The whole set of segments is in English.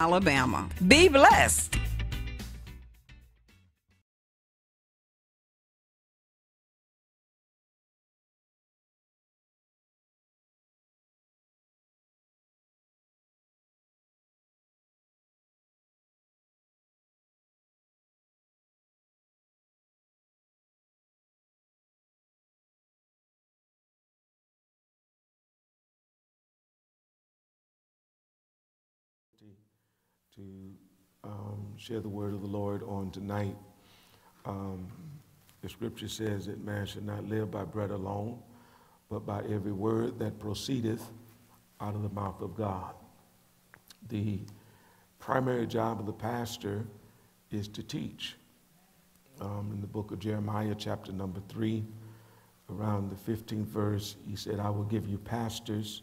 Alabama. Be blessed. Um, share the word of the Lord on tonight. Um, the scripture says that man should not live by bread alone, but by every word that proceedeth out of the mouth of God. The primary job of the pastor is to teach. Um, in the book of Jeremiah, chapter number three, around the 15th verse, he said, I will give you pastors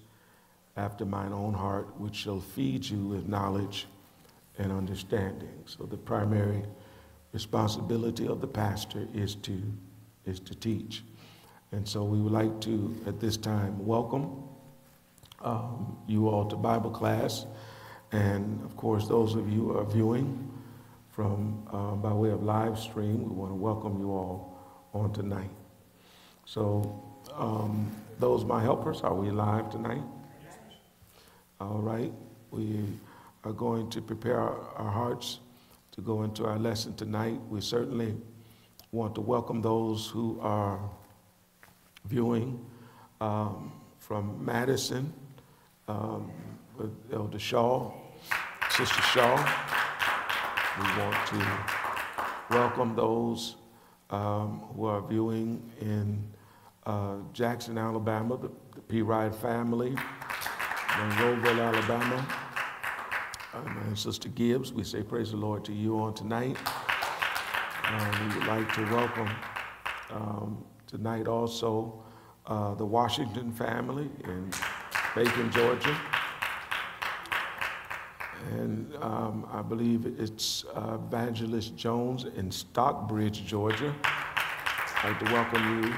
after mine own heart, which shall feed you with knowledge and understanding. So the primary responsibility of the pastor is to, is to teach. And so we would like to, at this time, welcome um, you all to Bible class. And of course, those of you who are viewing from uh, by way of live stream, we want to welcome you all on tonight. So, um, those my helpers, are we live tonight? All right. We are going to prepare our, hearts to go into our lesson tonight. We certainly want to welcome those who are viewing um, from Madison um, with Elder Shaw, Sister Shaw. We want to welcome those um, who are viewing in uh, Jackson, Alabama, the, the P. Ride family, Monroeville, Alabama, and Sister Gibbs. We say praise the Lord to you on tonight. Uh, we would like to welcome um, tonight also uh, the Washington family in Macon, Georgia. And um, I believe it's uh, Evangelist Jones in Stockbridge, Georgia. I'd like to welcome you.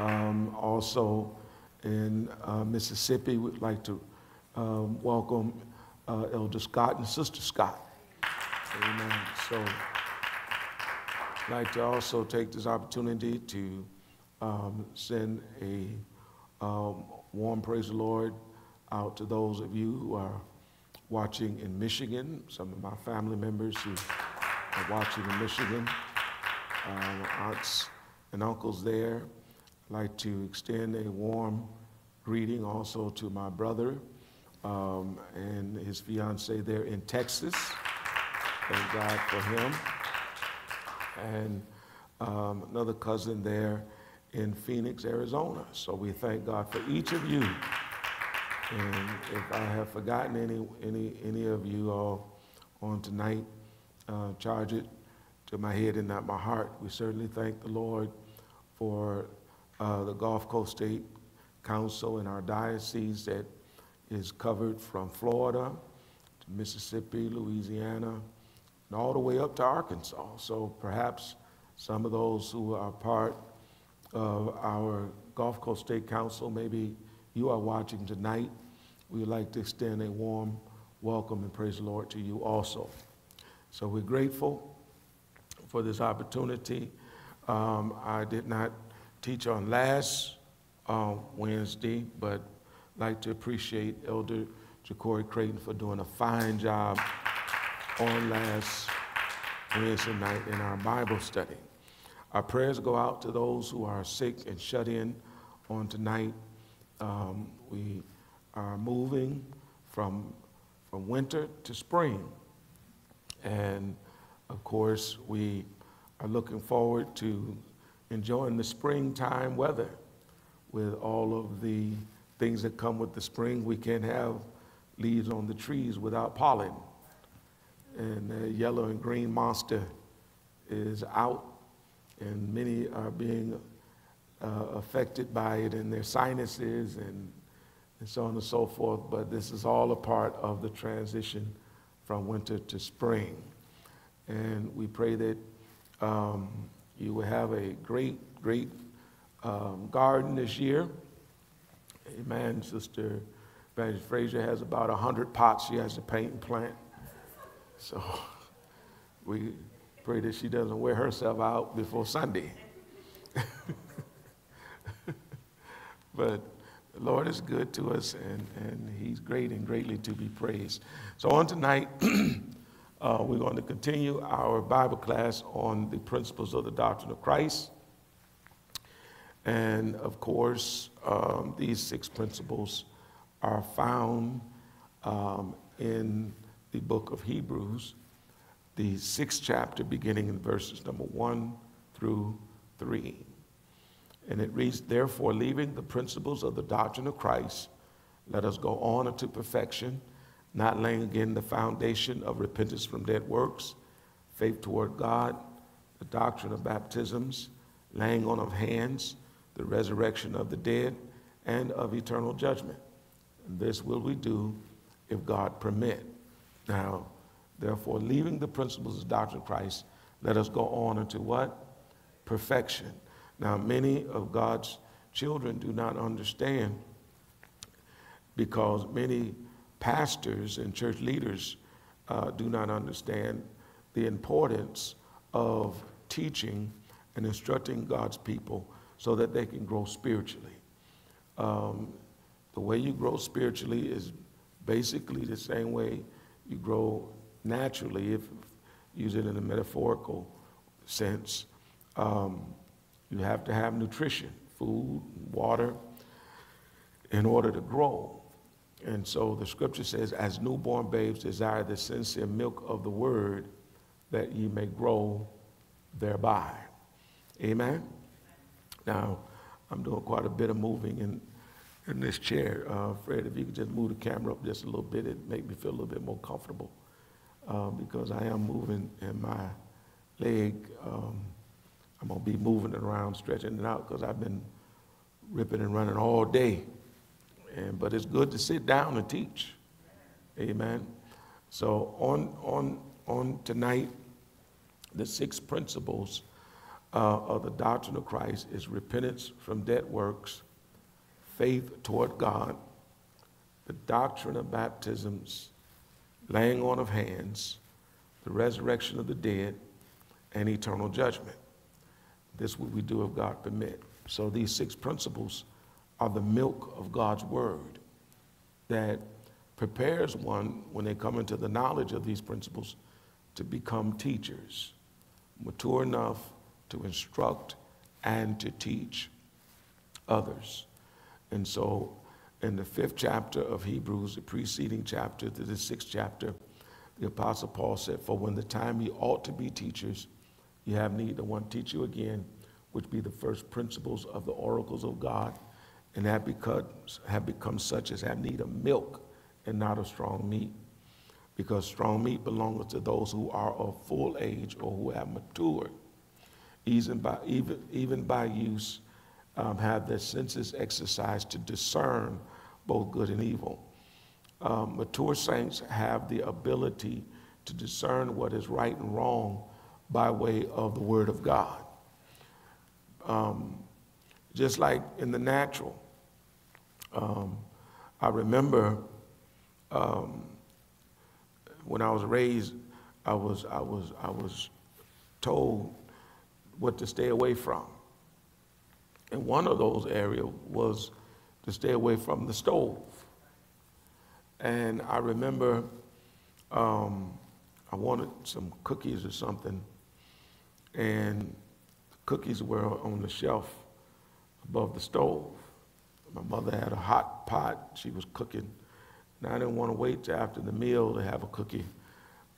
Um, also in uh, Mississippi, we'd like to um, welcome uh, Elder Scott and Sister Scott. Amen. So I'd like to also take this opportunity to um, send a um, warm praise the Lord out to those of you who are watching in Michigan, some of my family members who are watching in Michigan, um, aunts and uncles there. I'd like to extend a warm greeting also to my brother um, and his fiancee there in Texas. Thank God for him. And um, another cousin there in Phoenix, Arizona. So we thank God for each of you. And if I have forgotten any, any, any of you all on tonight, uh, charge it to my head and not my heart. We certainly thank the Lord for uh, the Gulf Coast State Council and our diocese that is covered from Florida to Mississippi, Louisiana, and all the way up to Arkansas. So perhaps some of those who are part of our Gulf Coast State Council, maybe you are watching tonight. We would like to extend a warm welcome and praise the Lord to you also. So we're grateful for this opportunity. Um, I did not teach on last uh, Wednesday, but like to appreciate Elder Ja'Cory Creighton for doing a fine job on last Wednesday night in our Bible study. Our prayers go out to those who are sick and shut in on tonight. Um, we are moving from, from winter to spring. And of course, we are looking forward to enjoying the springtime weather with all of the things that come with the spring. We can't have leaves on the trees without pollen. And the yellow and green monster is out, and many are being uh, affected by it in their sinuses and, and so on and so forth. But this is all a part of the transition from winter to spring. And we pray that um, you will have a great, great um, garden this year. Amen. Sister Evangelist Frazier has about 100 pots she has to paint and plant. So we pray that she doesn't wear herself out before Sunday. but the Lord is good to us, and, and He's great and greatly to be praised. So, on tonight, uh, we're going to continue our Bible class on the principles of the doctrine of Christ. And of course, um, these six principles are found um, in the book of Hebrews, the sixth chapter, beginning in verses number one through three. And it reads, Therefore, leaving the principles of the doctrine of Christ, let us go on unto perfection, not laying again the foundation of repentance from dead works, faith toward God, the doctrine of baptisms, laying on of hands, the resurrection of the dead, and of eternal judgment. This will we do if God permit. Now, therefore, leaving the principles of doctrine of Christ, let us go on into what? Perfection. Now, many of God's children do not understand because many pastors and church leaders uh, do not understand the importance of teaching and instructing God's people so that they can grow spiritually. Um, the way you grow spiritually is basically the same way you grow naturally, if use it in a metaphorical sense. Um, you have to have nutrition, food, water, in order to grow. And so the scripture says, as newborn babes desire the sincere milk of the word, that ye may grow thereby. Amen? Now, I'm doing quite a bit of moving in, in this chair. Uh, Fred, if you could just move the camera up just a little bit, it'd make me feel a little bit more comfortable uh, because I am moving in my leg. Um, I'm going to be moving it around, stretching it out because I've been ripping and running all day. And, but it's good to sit down and teach. Amen. So on, on, on tonight, the six principles uh, of the doctrine of Christ is repentance from dead works, faith toward God, the doctrine of baptisms, laying on of hands, the resurrection of the dead, and eternal judgment. This what we do if God permit. So these six principles are the milk of God's word that prepares one when they come into the knowledge of these principles to become teachers, mature enough to instruct and to teach others. And so in the fifth chapter of Hebrews, the preceding chapter to the sixth chapter, the Apostle Paul said, For when the time ye ought to be teachers, you have need of one teach you again, which be the first principles of the oracles of God, and have become, have become such as have need of milk and not of strong meat. Because strong meat belongeth to those who are of full age or who have matured, even by, even, even by use, um, have their senses exercised to discern both good and evil. Um, mature saints have the ability to discern what is right and wrong by way of the Word of God. Um, just like in the natural, um, I remember um, when I was raised, I was, I, was, I was told what to stay away from. And one of those areas was to stay away from the stove. And I remember um, I wanted some cookies or something, and the cookies were on the shelf above the stove. My mother had a hot pot, she was cooking, and I didn't want to wait till after the meal to have a cookie.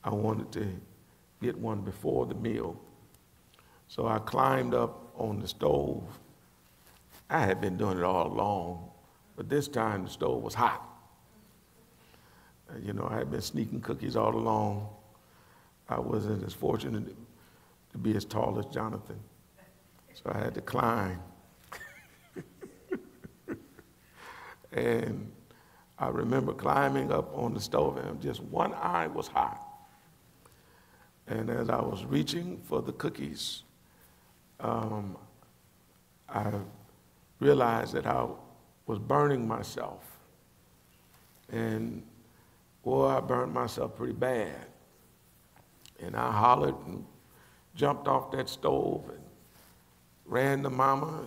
I wanted to get one before the meal. So I climbed up on the stove. I had been doing it all along, but this time the stove was hot. You know, I had been sneaking cookies all along. I wasn't as fortunate to be as tall as Jonathan. So I had to climb. and I remember climbing up on the stove, and just one eye was hot. And as I was reaching for the cookies, um, I realized that I was burning myself. And boy, I burned myself pretty bad. And I hollered and jumped off that stove and ran to mama,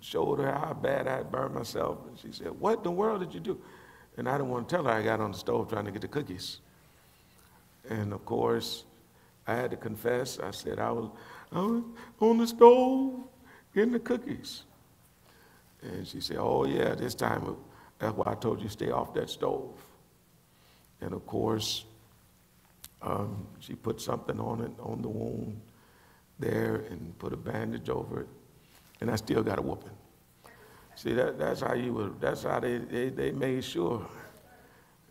showed her how bad I had burned myself. And she said, What in the world did you do? And I didn't want to tell her I got on the stove trying to get the cookies. And of course, I had to confess. I said, I was, I was on the stove getting the cookies. And she said, Oh, yeah, this time, that's why I told you stay off that stove. And of course, um, she put something on it, on the wound there, and put a bandage over it. And I still got a whooping. See, that, that's how you would, that's how they, they, they made sure,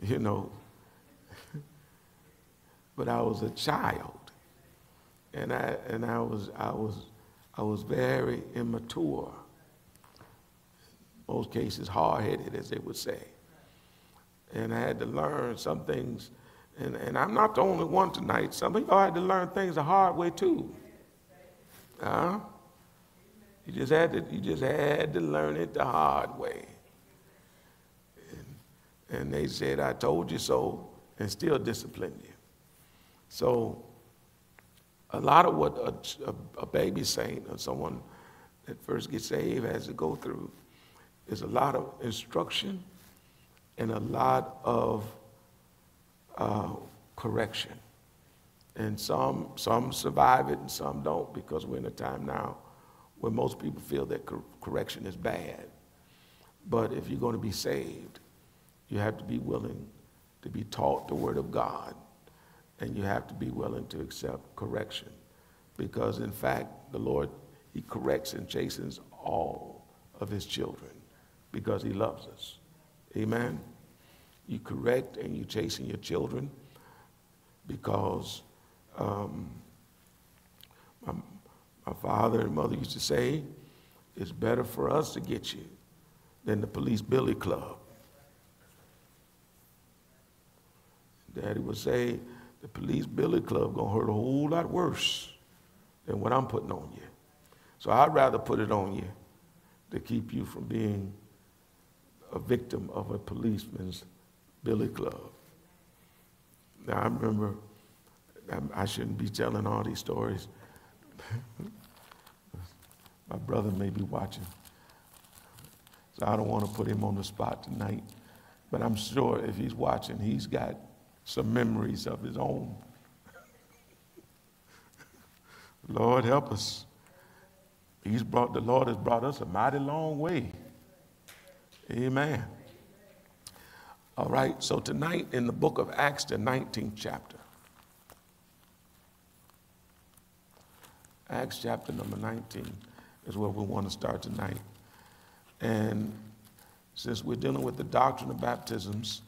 you know. but I was a child. And I, and I was, I was, I was very immature. Most cases, hard-headed, as they would say. And I had to learn some things. And, and I'm not the only one tonight. Some of y'all had to learn things the hard way too. Huh? You just had to, you just had to learn it the hard way. And, and they said, I told you so, and still disciplined you. So, a lot of what a, a, a baby saint or someone that first gets saved has to go through is a lot of instruction and a lot of uh, correction. And some, some survive it and some don't because we're in a time now where most people feel that cor- correction is bad. But if you're going to be saved, you have to be willing to be taught the Word of God, and you have to be willing to accept correction. Because in fact, the Lord, He corrects and chastens all of His children because He loves us. Amen? You correct and you chasten your children because um, my, my father and mother used to say, it's better for us to get you than the police billy club. Daddy would say, the police billy club gonna hurt a whole lot worse than what I'm putting on you. So I'd rather put it on you to keep you from being a victim of a policeman's billy club. Now I remember, um, I shouldn't be telling all these stories. My brother may be watching. So I don't want to put him on the spot tonight. But I'm sure if he's watching, he's got some memories of his own. Lord help us. He's brought the Lord has brought us a mighty long way. Amen. All right, so tonight in the book of Acts, the 19th chapter. Acts chapter number 19 is where we want to start tonight. And since we're dealing with the doctrine of baptisms,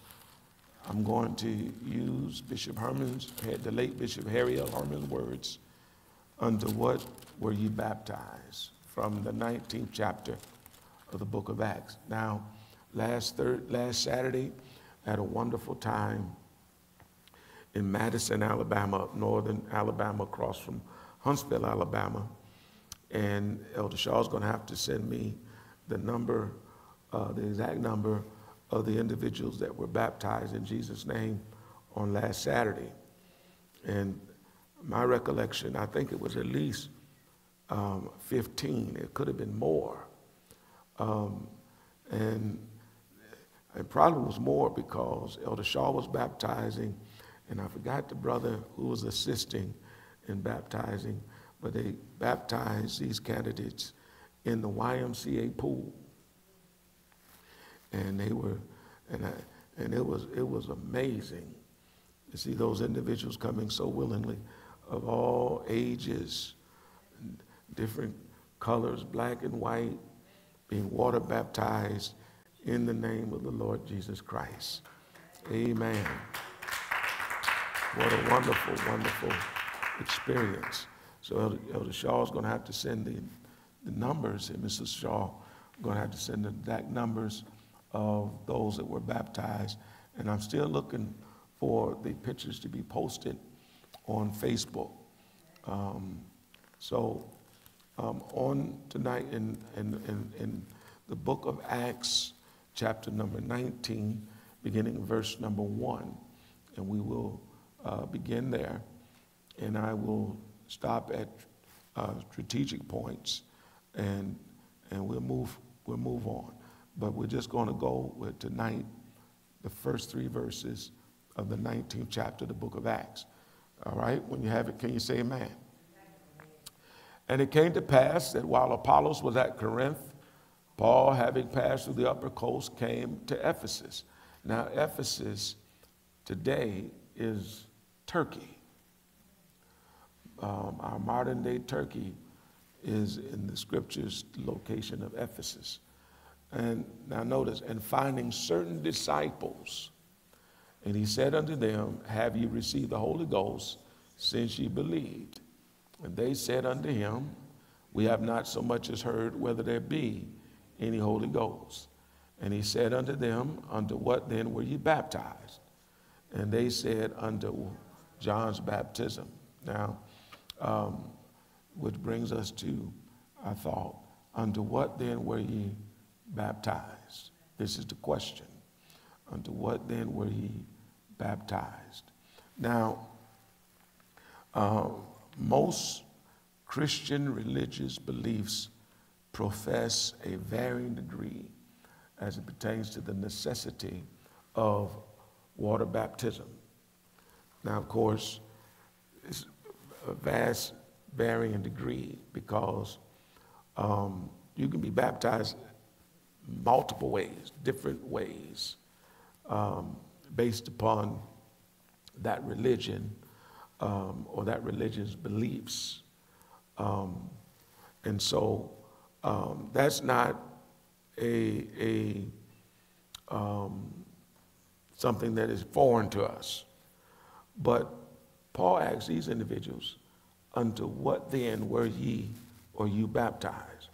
I'm going to use Bishop Herman's, the late Bishop Harry L. Herman's words, under what were ye baptized? From the 19th chapter of the book of Acts. Now, last, third, last Saturday, I had a wonderful time in Madison, Alabama, northern Alabama, across from Huntsville, Alabama. And Elder Shaw is going to have to send me the number, uh, the exact number of the individuals that were baptized in Jesus' name on last Saturday. And my recollection, I think it was at least um, 15. It could have been more. Um, and it probably was more because Elder Shaw was baptizing, and I forgot the brother who was assisting in baptizing, but they baptized these candidates in the YMCA pool. And they were, and, I, and it, was, it was amazing to see those individuals coming so willingly of all ages, different colors, black and white, being water baptized in the name of the Lord Jesus Christ. Amen. What a wonderful, wonderful experience. So Elder, Shaw is going to have to send the, the numbers, and Mrs. Shaw is going to have to send the exact numbers of those that were baptized. And I'm still looking for the pictures to be posted on Facebook. Um, so um, on tonight in, in, in, in, the book of Acts, chapter number 19, beginning verse number 1, and we will uh, begin there. and I will stop at uh, strategic points, and and we'll move we'll move on. But we're just going to go with tonight the first three verses of the 19th chapter of the book of Acts. All right, when you have it, can you say amen? And it came to pass that while Apollos was at Corinth, Paul, having passed through the upper coast, came to Ephesus. Now, Ephesus today is Turkey. Um, our modern day Turkey is in the scriptures location of Ephesus. And now notice, and finding certain disciples, and he said unto them, Have ye received the Holy Ghost since ye believed? And they said unto him, We have not so much as heard whether there be any Holy Ghost. And he said unto them, Unto what then were ye baptized? And they said, Unto John's baptism. Now, um, which brings us to I thought, Unto what then were ye baptized? This is the question. Unto what then were he baptized? Now, uh, most Christian religious beliefs profess a varying degree as it pertains to the necessity of water baptism. Now, of course, it's a vast varying degree because um, you can be baptized multiple ways, different ways, um, based upon that religion um, or that religion's beliefs. Um, and so um, that's not a, a um, something that is foreign to us. But Paul asks these individuals, unto what then were ye or you baptized?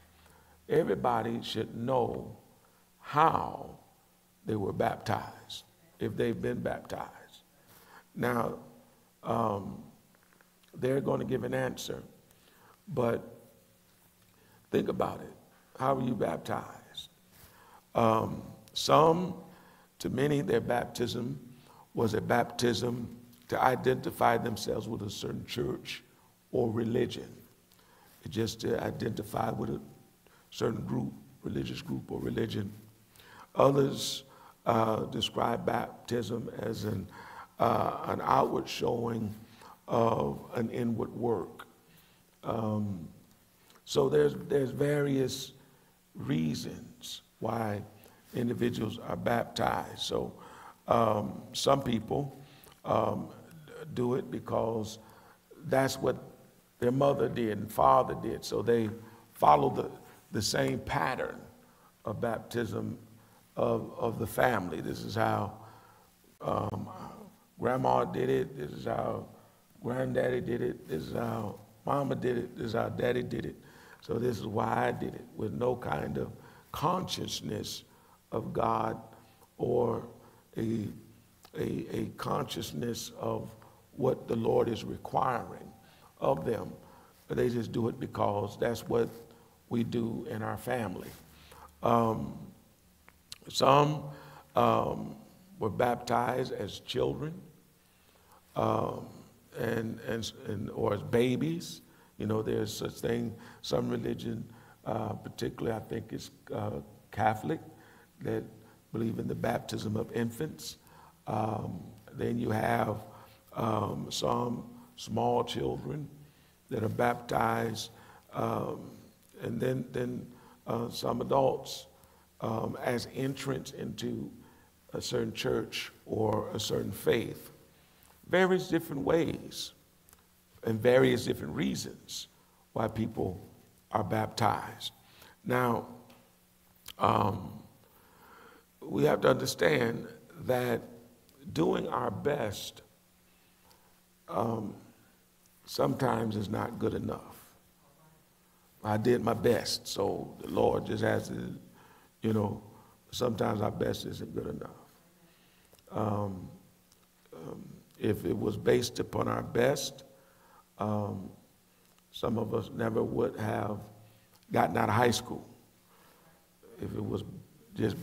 Everybody should know how they were baptized, if they've been baptized. Now, um, they're going to give an answer, but think about it. How were you baptized? Um, some, to many, their baptism was a baptism to identify themselves with a certain church or religion. Just to identify with a certain group, religious group or religion. Others uh, describe baptism as an, uh, an outward showing of an inward work. Um, so there's, there's various reasons why individuals are baptized. So um, some people um, do it because that's what their mother did and father did. So they follow the, the same pattern of baptism of, of the family. This is how um, grandma did it. This is how granddaddy did it. This is how mama did it. This is how daddy did it. So this is why I did it with no kind of consciousness of God or a, a, a consciousness of what the Lord is requiring of them, they just do it because that's what we do in our family. Um, some um, were baptized as children um, and, and, and, or as babies. You know, there's such thing, some religion, uh, particularly I think it's uh, Catholic, that believe in the baptism of infants. Um, then you have um, some small children that are baptized, um, and then, then uh, some adults um, as entrance into a certain church or a certain faith. Various different ways and various different reasons why people are baptized. Now, um, we have to understand that doing our best um, sometimes is not good enough. I did my best, so the Lord just has to, you know, sometimes our best isn't good enough. Um, um, if it was based upon our best, um, some of us never would have gotten out of high school. If it was just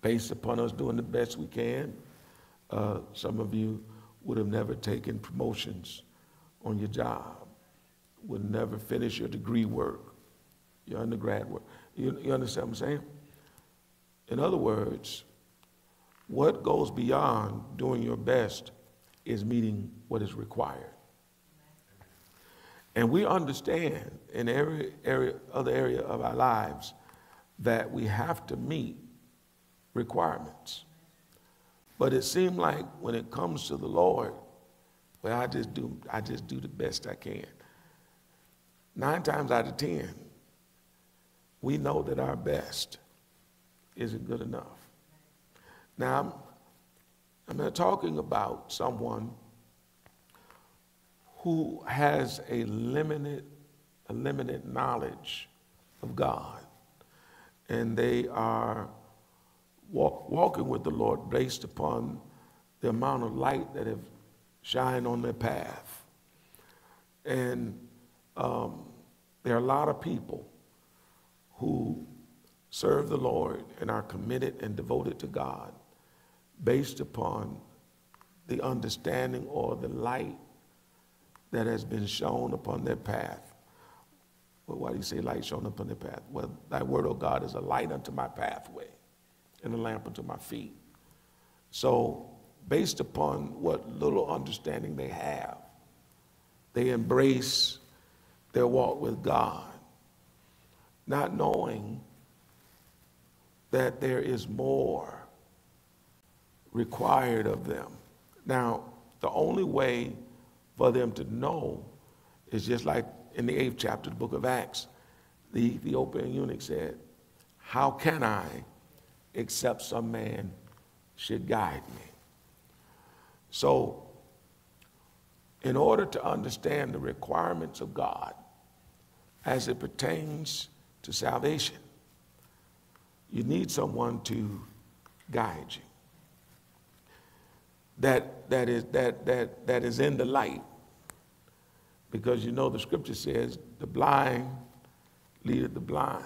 based upon us doing the best we can, uh, some of you would have never taken promotions on your job would never finish your degree work, your undergrad work. You, you understand what I'm saying? In other words, what goes beyond doing your best is meeting what is required. And we understand in every area, other area of our lives that we have to meet requirements. But it seemed like when it comes to the Lord, well, I just do, I just do the best I can. Nine times out of ten, we know that our best isn't good enough. Now, I'm, I'm not talking about someone who has a limited, a limited knowledge of God, and they are walk, walking with the Lord based upon the amount of light that have shined on their path. And um, there are a lot of people who serve the Lord and are committed and devoted to God based upon the understanding or the light that has been shown upon their path. Well, why do you say light shown upon their path? Well, thy word, O God, is a light unto my pathway and a lamp unto my feet. So, based upon what little understanding they have, they embrace their walk with God, not knowing that there is more required of them. Now, the only way for them to know is just like in the eighth chapter of the book of Acts, the Ethiopian eunuch said, How can I except some man should guide me? So, in order to understand the requirements of God as it pertains to salvation, you need someone to guide you that, that, is, that, that, that is in the light. Because you know the scripture says, the blind leadeth the blind.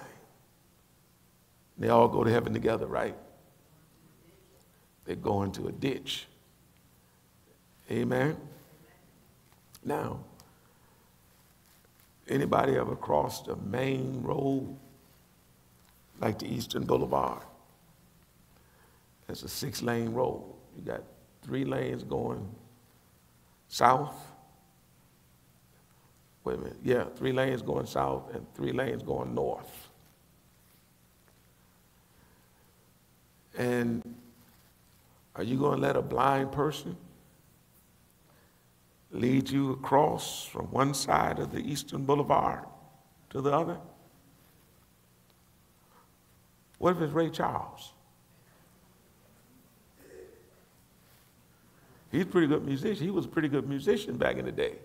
They all go to heaven together, right? They go into a ditch. Amen. Now, anybody ever crossed the main road like the Eastern Boulevard? That's a six lane road. You got three lanes going south. Wait a minute. Yeah, three lanes going south and three lanes going north. And are you going to let a blind person lead you across from one side of the Eastern Boulevard to the other? What if it's Ray Charles? He's a pretty good musician. He was a pretty good musician back in the day.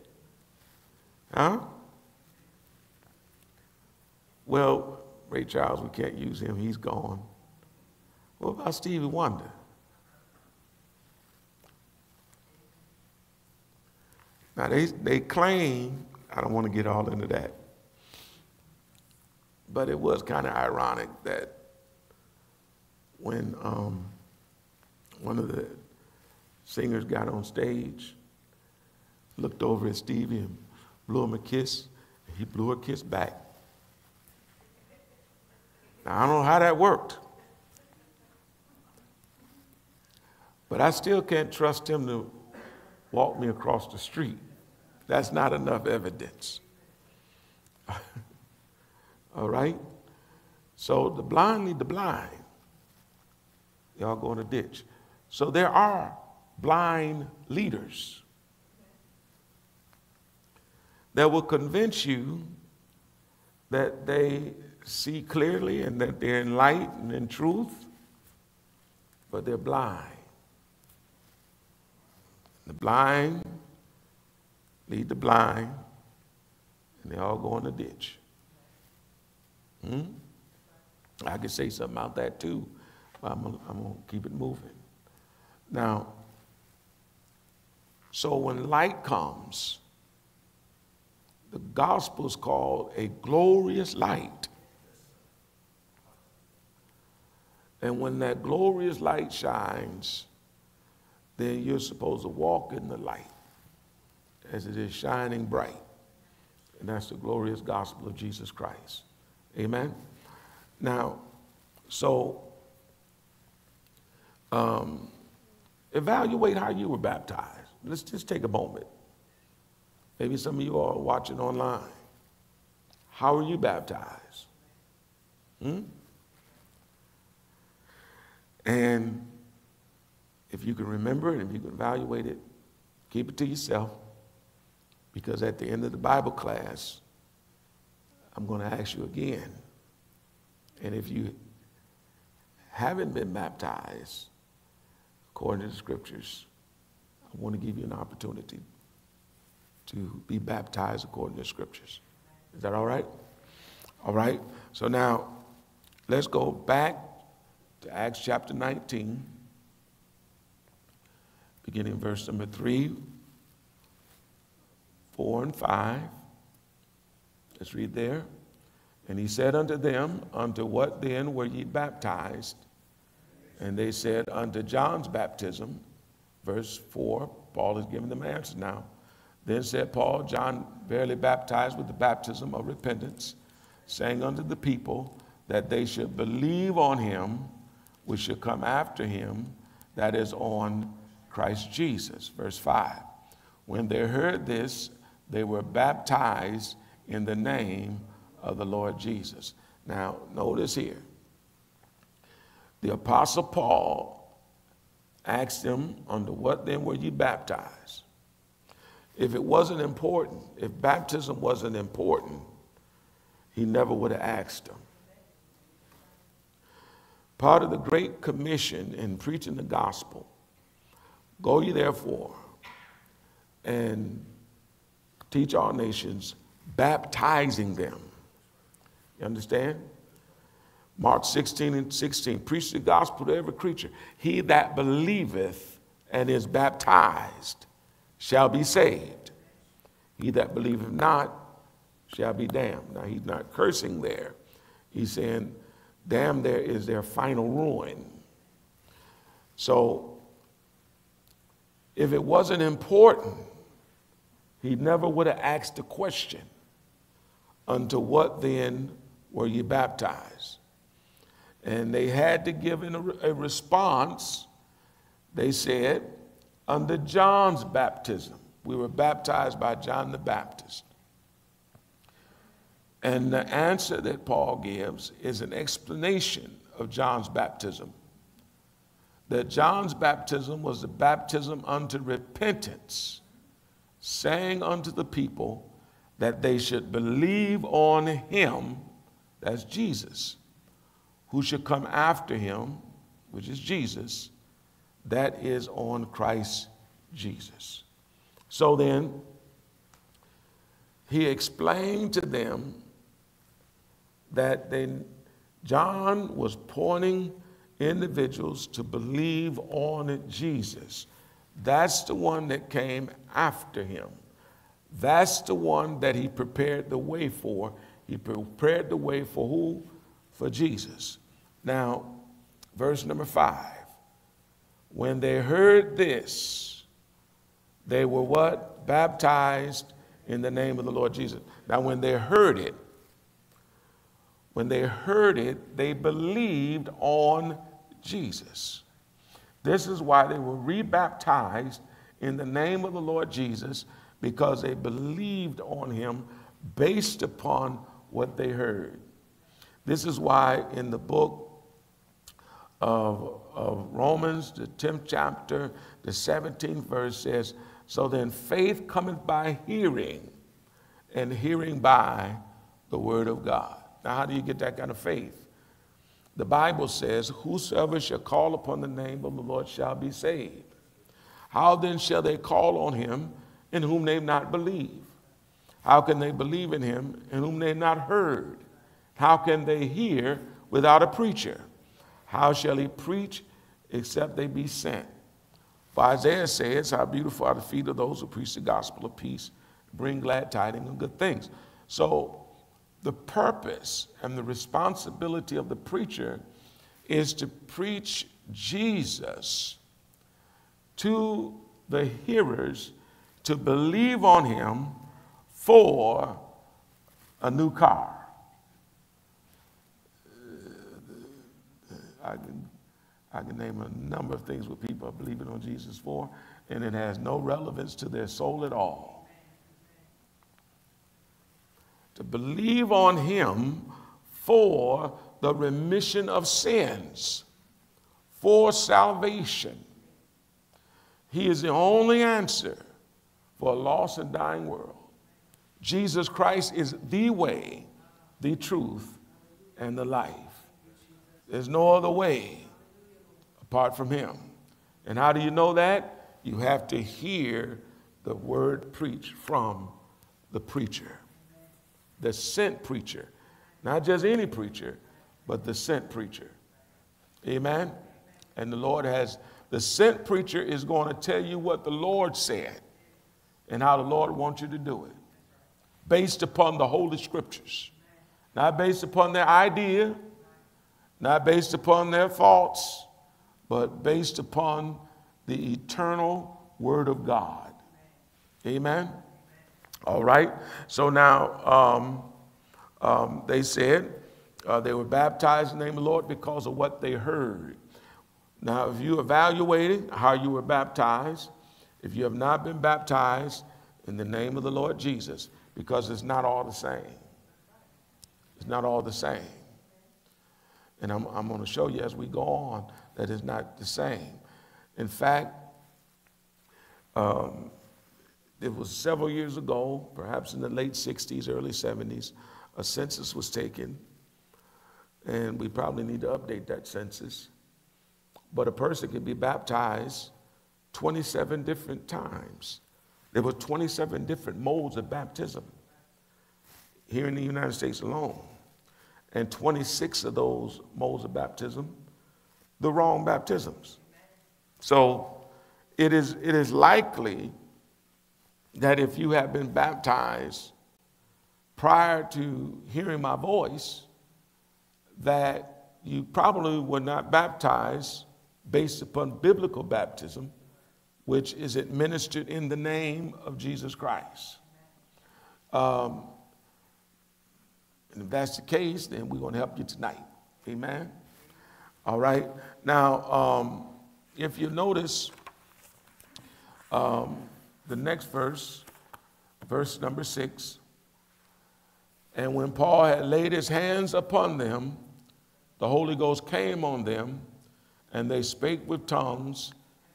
Huh? Well, Ray Charles, we can't use him. He's gone. What about Stevie Wonder? Now, they, they claim, I don't want to get all into that, but it was kind of ironic that when um, one of the Singers got on stage, looked over at Stevie and blew him a kiss. And he blew a kiss back. Now, I don't know how that worked. But I still can't trust him to walk me across the street. That's not enough evidence. All right? So the blind lead the blind. Y'all go in a ditch. So there are blind leaders that will convince you that they see clearly and that they're enlightened in truth, but they're blind. The blind lead the blind, and they all go in the ditch. Hmm? I could say something about that too, I'm, going to keep it moving. Now, so when light comes, the gospel is called a glorious light. And when that glorious light shines, then you're supposed to walk in the light as it is shining bright. And that's the glorious gospel of Jesus Christ. Amen? Now, so um, evaluate how you were baptized. Let's just take a moment. Maybe some of you are watching online. How were you baptized? Hmm? And if you can remember it, if you can evaluate it, keep it to yourself. Because at the end of the Bible class, I'm going to ask you again. And if you haven't been baptized, according to the scriptures, I want to give you an opportunity to be baptized according to the scriptures. Is that all right? All right. So now let's go back to Acts chapter 19, beginning verse number 3, 4, and 5. Let's read there. And he said unto them, Unto what then were ye baptized? And they said, Unto John's baptism. Verse 4, Paul is giving them answers now. Then said Paul, John verily baptized with the baptism of repentance, saying unto the people that they should believe on him which should come after him, that is, on Christ Jesus. Verse 5. When they heard this, they were baptized in the name of the Lord Jesus. Now, notice here, the Apostle Paul asked them, Under what then were you baptized? If it wasn't important, if baptism wasn't important, he never would have asked them. Part of the Great Commission in preaching the gospel go ye therefore and teach all nations, baptizing them. You understand? Mark 16 and 16. Preach the gospel to every creature. He that believeth and is baptized shall be saved. He that believeth not shall be damned. Now, he's not cursing there. He's saying, damned there is their final ruin. So, if it wasn't important, he never would have asked the question, unto what then were you baptized? And they had to give in a, a response. They said, under John's baptism. We were baptized by John the Baptist. And the answer that Paul gives is an explanation of John's baptism. That John's baptism was the baptism unto repentance, saying unto the people that they should believe on him, that's Jesus, who should come after him, which is Jesus, that is on Christ Jesus. So then, he explained to them that they, John was pointing individuals to believe on Jesus. That's the one that came after him. That's the one that he prepared the way for. He prepared the way for who? For Jesus. Now, verse number five. When they heard this, they were what? Baptized in the name of the Lord Jesus. Now, when they heard it, when they heard it, they believed on Jesus. This is why they were rebaptized in the name of the Lord Jesus because they believed on him based upon what they heard. This is why in the book of, of Romans, the 10th chapter, the 17th verse says, So then faith cometh by hearing, and hearing by the word of God. Now, how do you get that kind of faith? The Bible says, Whosoever shall call upon the name of the Lord shall be saved. How then shall they call on him in whom they've not believed? How can they believe in him in whom they've not heard? How can they hear without a preacher? How shall he preach except they be sent? For Isaiah says, How beautiful are the feet of those who preach the gospel of peace, bring glad tidings of good things. So, the purpose and the responsibility of the preacher is to preach Jesus to the hearers to believe on him for a new car. I can, I can name a number of things what people are believing on Jesus for, and it has no relevance to their soul at all. To believe on him for the remission of sins, for salvation. He is the only answer for a lost and dying world. Jesus Christ is the way, the truth, and the life. There's no other way apart from Him. And how do you know that? You have to hear the word preached from the preacher, the sent preacher. Not just any preacher, but the sent preacher. Amen? And the Lord has, the sent preacher is going to tell you what the Lord said and how the Lord wants you to do it based upon the Holy Scriptures, not based upon their idea, not based upon their faults, but based upon the eternal Word of God. Amen? All right. So now um, um, they said uh, they were baptized in the name of the Lord because of what they heard. Now, if you evaluated how you were baptized, if you have not been baptized in the name of the Lord Jesus, because it's not all the same. It's not all the same. And I'm, I'm going to show you as we go on that it's not the same. In fact, um, it was several years ago, perhaps in the late 60s, early 70s, a census was taken, and we probably need to update that census. But a person can be baptized 27 different times. There were 27 different modes of baptism here in the United States alone. And 26 of those modes of baptism, the wrong baptisms. So it is, it is likely that if you have been baptized prior to hearing my voice, that you probably were not baptized based upon biblical baptism which is administered in the name of Jesus Christ. Um, and if that's the case, then we're going to help you tonight. Amen. All right. Now, um, if you notice um, the next verse, verse number six, and when Paul had laid his hands upon them, the Holy Ghost came on them, and they spake with tongues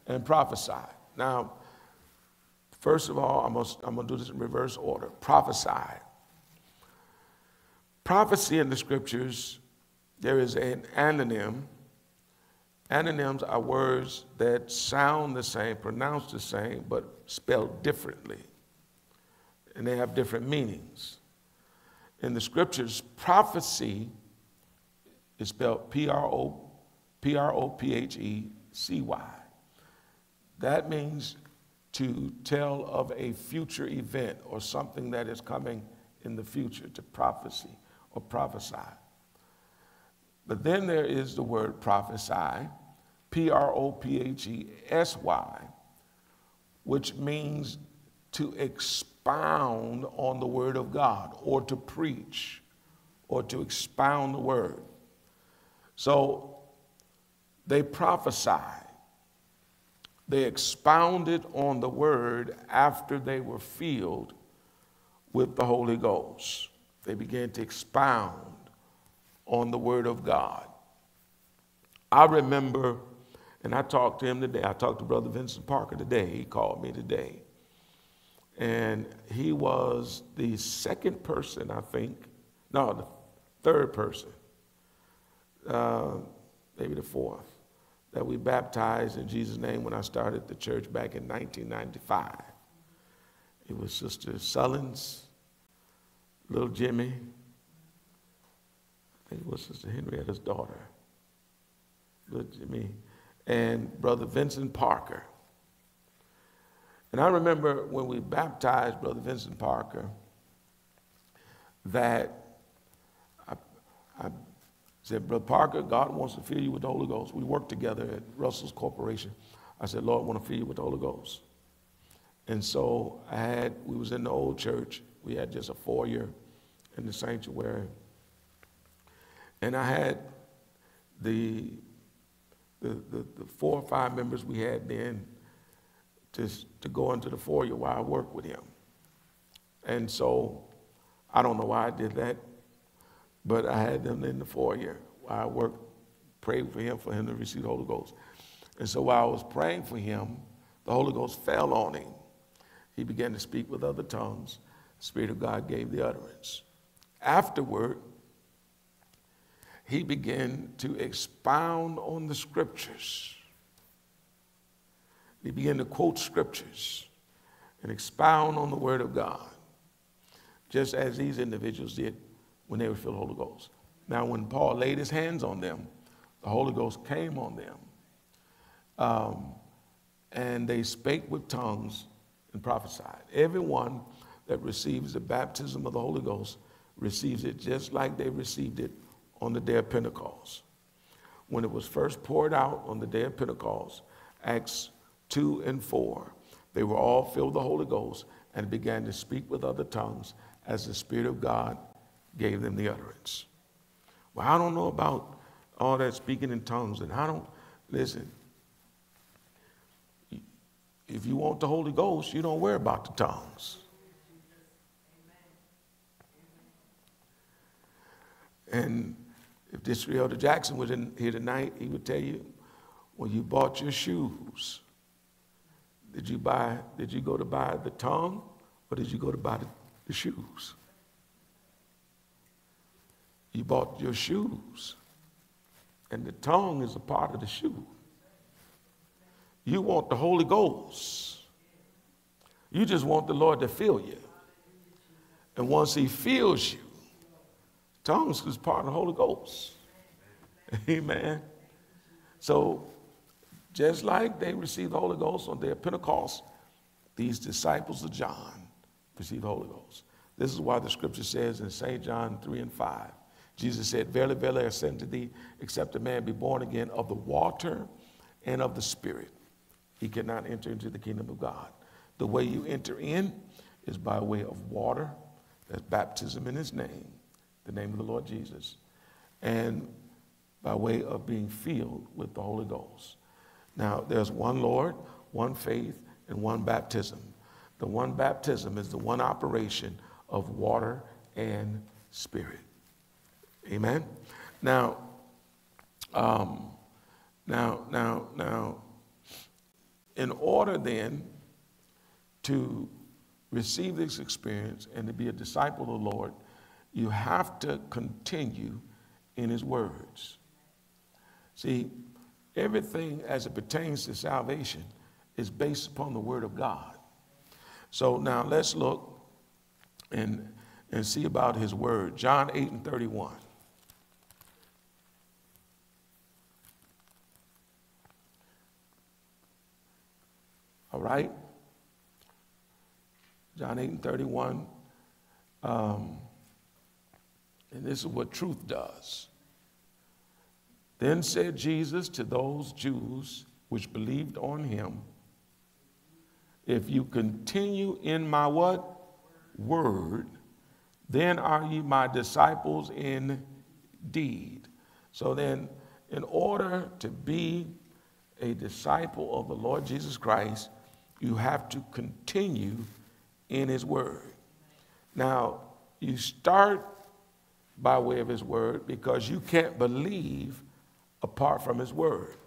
and prophesied. Now, first of all, I'm going to do this in reverse order. Prophesy. Prophecy in the scriptures, there is an anonym. Anonyms are words that sound the same, pronounced the same, but spelled differently. And they have different meanings. In the scriptures, prophecy is spelled P R O P R O P H E C Y. That means to tell of a future event or something that is coming in the future, to prophecy or prophesy. But then there is the word prophesy, P R O P H E S Y, which means to expound on the word of God or to preach or to expound the word. So they prophesied they expounded on the word after they were filled with the Holy Ghost. They began to expound on the word of God. I remember, and I talked to him today, I talked to Brother Vincent Parker today. He called me today. And he was the second person, I think, no, the third person, uh, maybe the fourth that we baptized in Jesus' name when I started the church back in 1995. It was Sister Sullins, little Jimmy, I think it was Sister Henrietta's daughter, little Jimmy, and Brother Vincent Parker. And I remember when we baptized Brother Vincent Parker that I, I said, Brother Parker, God wants to fill you with the Holy Ghost. We worked together at Russell's Corporation. I said, Lord, I want to fill you with the Holy Ghost. And so I had, we was in the old church. We had just a foyer in the sanctuary. And I had the, the, the, the four or five members we had then to, to go into the foyer while I worked with him. And so I don't know why I did that, but I had them in the foyer while I worked, prayed for him for him to receive the Holy Ghost. And so while I was praying for him, the Holy Ghost fell on him. He began to speak with other tongues. Spirit of God gave the utterance. Afterward, he began to expound on the scriptures. He began to quote scriptures and expound on the Word of God, just as these individuals did when they were filled with the Holy Ghost. Now, when Paul laid his hands on them, the Holy Ghost came on them. Um, and they spake with tongues and prophesied. Everyone that receives the baptism of the Holy Ghost receives it just like they received it on the day of Pentecost. When it was first poured out on the day of Pentecost, Acts 2 and 4, they were all filled with the Holy Ghost and began to speak with other tongues as the Spirit of God gave them the utterance. Well, I don't know about all that speaking in tongues, and I don't, listen, if you want the Holy Ghost, you don't worry about the tongues. And if this Elder Jackson was in here tonight, he would tell you, when you bought your shoes, did you buy, did you go to buy the tongue or did you go to buy the, the shoes? You bought your shoes. And the tongue is a part of the shoe. You want the Holy Ghost. You just want the Lord to fill you. And once He fills you, tongues is part of the Holy Ghost. Amen. So, just like they received the Holy Ghost on their Pentecost, these disciples of John received the Holy Ghost. This is why the scripture says in St. John 3 and 5, Jesus said, Verily, verily, I say unto thee, except a man be born again of the water and of the Spirit he cannot enter into the kingdom of God. The way you enter in is by way of water, that's baptism in his name, the name of the Lord Jesus, and by way of being filled with the Holy Ghost. Now, there's one Lord, one faith, and one baptism. The one baptism is the one operation of water and spirit. Amen. Now, um, now, now, now, in order then to receive this experience and to be a disciple of the Lord, you have to continue in His words. See, everything as it pertains to salvation is based upon the Word of God. So now let's look and, and see about His Word. John 8 and 31. All right? John 8 and 31. Um, and this is what truth does. Then said Jesus to those Jews which believed on him, If you continue in my what? Word, then are ye my disciples indeed. So then, in order to be a disciple of the Lord Jesus Christ, you have to continue in His Word. Now, you start by way of His Word because you can't believe apart from His Word.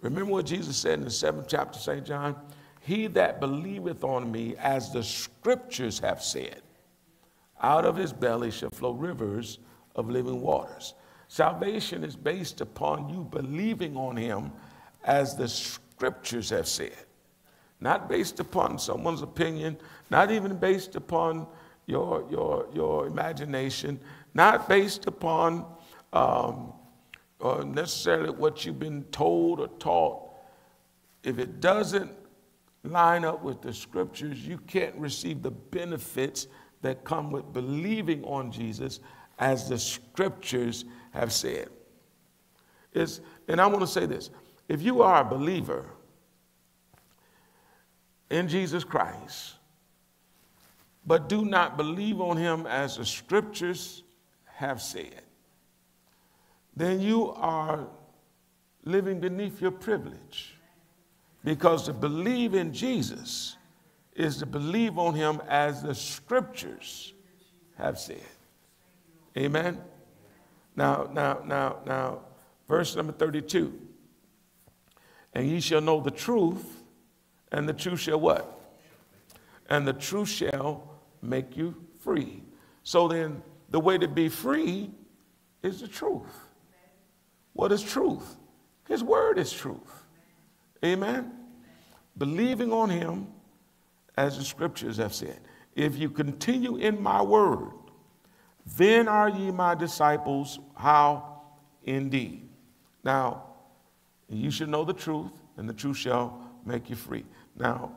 Remember what Jesus said in the seventh chapter, of St. John? He that believeth on me, as the scriptures have said, out of his belly shall flow rivers of living waters. Salvation is based upon you believing on him as the scriptures have said not based upon someone's opinion, not even based upon your, your, your imagination, not based upon um, or necessarily what you've been told or taught. If it doesn't line up with the scriptures, you can't receive the benefits that come with believing on Jesus as the scriptures have said. It's, and I want to say this if you are a believer, in Jesus Christ, but do not believe on him as the scriptures have said, then you are living beneath your privilege. Because to believe in Jesus is to believe on him as the scriptures have said. Amen. Now, now, now, now, verse number 32. And ye shall know the truth, and the truth shall what? And the truth shall make you free. So then, the way to be free is the truth. What is truth? His word is truth. Amen. Believing on him as the scriptures have said. If you continue in my word, then are ye my disciples. How? Indeed. Now, you should know the truth, and the truth shall make you free. Now,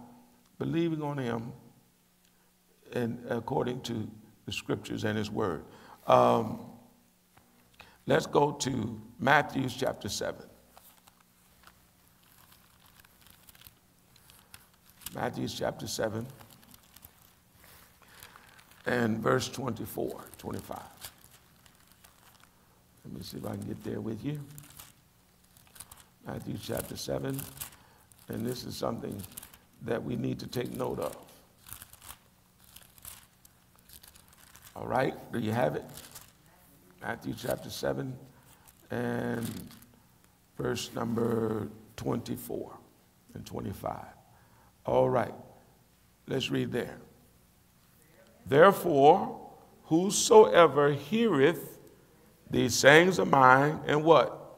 believing on him and according to the scriptures and his word. Um, let's go to Matthew chapter 7. Matthew chapter 7 and verse 24, 25. Let me see if I can get there with you. Matthew chapter 7, and this is something that we need to take note of. All right, do you have it? Matthew chapter 7 and verse number 24 and 25. All right, let's read there. Therefore, whosoever heareth these sayings of mine and what?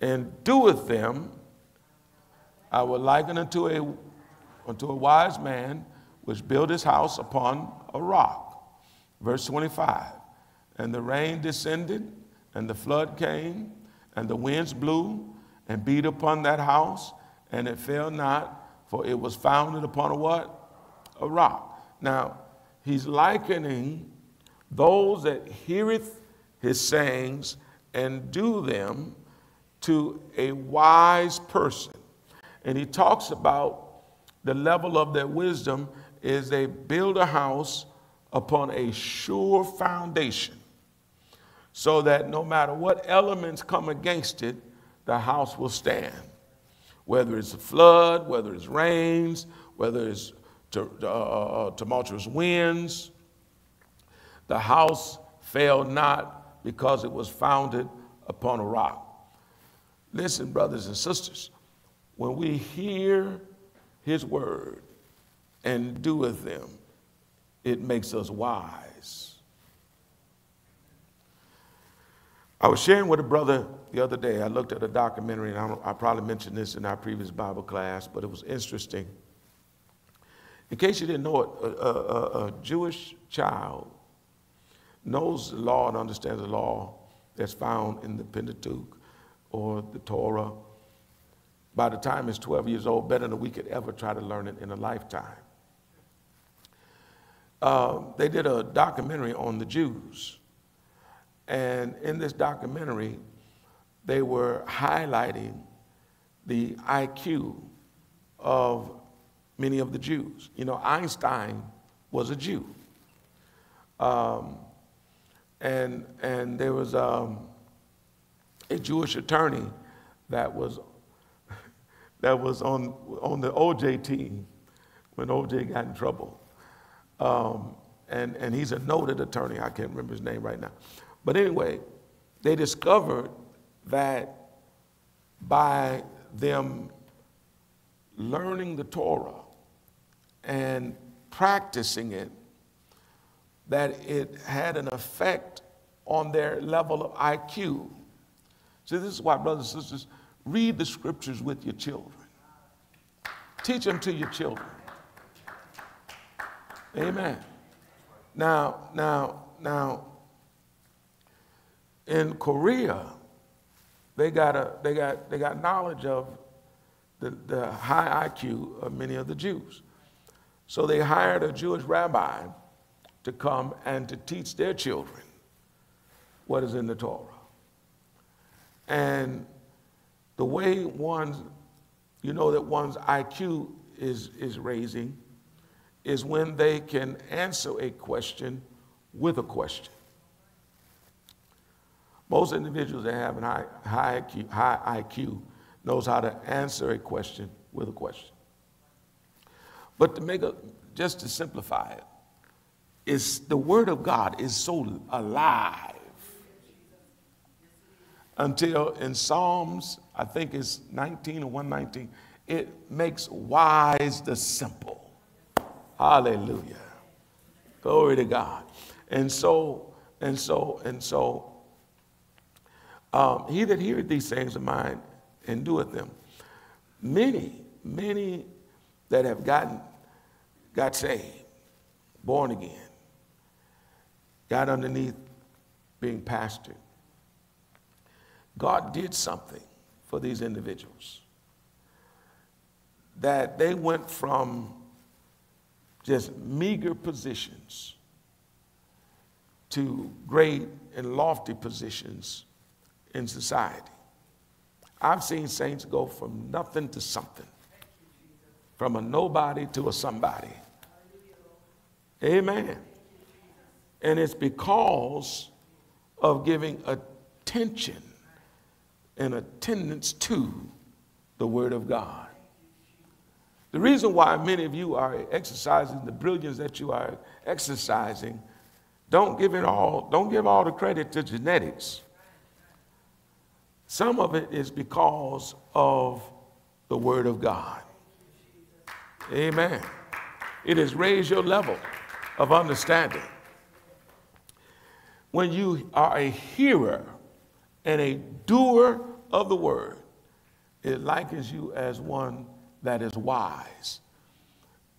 And doeth them, I will liken unto a, unto a wise man which built his house upon a rock. Verse 25. And the rain descended, and the flood came, and the winds blew and beat upon that house, and it fell not for it was founded upon a what? A rock. Now, he's likening those that heareth his sayings and do them to a wise person. And he talks about the level of their wisdom is they build a house upon a sure foundation so that no matter what elements come against it, the house will stand whether it's a flood, whether it's rains, whether it's uh, uh, uh, tumultuous winds. The house failed not because it was founded upon a rock. Listen, brothers and sisters, when we hear his word and doeth them, it makes us wise. I was sharing with a brother the other day. I looked at a documentary, and I, I probably mentioned this in our previous Bible class, but it was interesting. In case you didn't know it, a, a, a Jewish child knows the law and understands the law that's found in the Pentateuch or the Torah by the time he's 12 years old better than we could ever try to learn it in a lifetime. Uh, they did a documentary on the Jews and in this documentary, they were highlighting the IQ of many of the Jews. You know, Einstein was a Jew. Um, and, and there was um, a Jewish attorney that was, that was on, on the OJ team when OJ got in trouble. Um, and, and he's a noted attorney. I can't remember his name right now. But anyway, they discovered that by them learning the Torah and practicing it, that it had an effect on their level of IQ. See, this is why, brothers and sisters, read the scriptures with your children. Teach them to your children. Amen. Now, now, now, in Korea, they got, a, they got, they got knowledge of the, the high IQ of many of the Jews. So they hired a Jewish rabbi to come and to teach their children what is in the Torah. And the way one's, you know that one's IQ is, is raising is when they can answer a question with a question. Most individuals that have a high, high, IQ, high IQ knows how to answer a question with a question. But to make a, just to simplify it, is the word of God is so alive until in Psalms, I think it's 19 or 119, it makes wise the simple. Hallelujah. Glory to God. And so, and so, and so, um, he that heareth these things of mine and doeth them. Many, many that have gotten, got saved, born again, got underneath being pastored. God did something for these individuals that they went from just meager positions to great and lofty positions in society. I've seen saints go from nothing to something, from a nobody to a somebody. Amen. And it's because of giving attention and attendance to the Word of God. The reason why many of you are exercising the brilliance that you are exercising, don't give it all, don't give all the credit to genetics. Some of it is because of the Word of God. Amen. It has raised your level of understanding. When you are a hearer and a doer of the word, it likens you as one that is wise.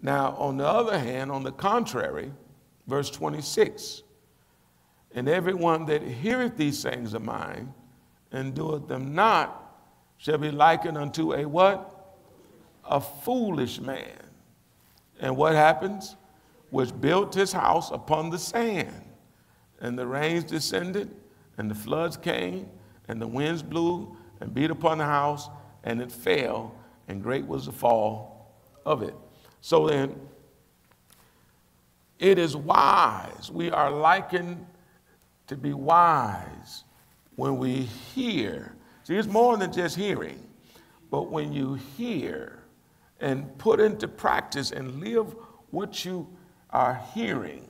Now, on the other hand, on the contrary, verse 26 And everyone that heareth these sayings of mine and doeth them not shall be likened unto a what? A foolish man. And what happens? Which built his house upon the sand. And the rains descended, and the floods came, and the winds blew and beat upon the house, and it fell, and great was the fall of it. So then, it is wise. We are likened to be wise when we hear. See, it's more than just hearing, but when you hear and put into practice and live what you are hearing,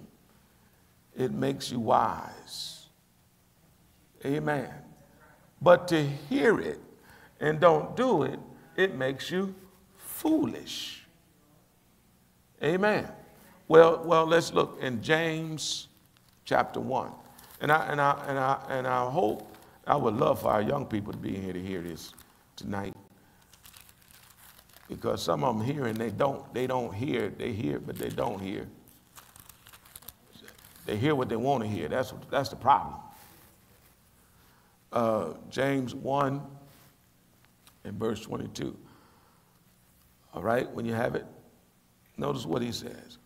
it makes you wise. Amen. But to hear it and don't do it, it makes you foolish. Amen. Well, well, let's look in James chapter 1. And I, and, I, and, I, and I hope, I would love for our young people to be here to hear this tonight. Because some of them hear and they don't, they don't hear, they hear, but they don't hear. They hear what they want to hear. That's, that's the problem. Uh, James 1 and verse 22. All right, when you have it, notice what he says.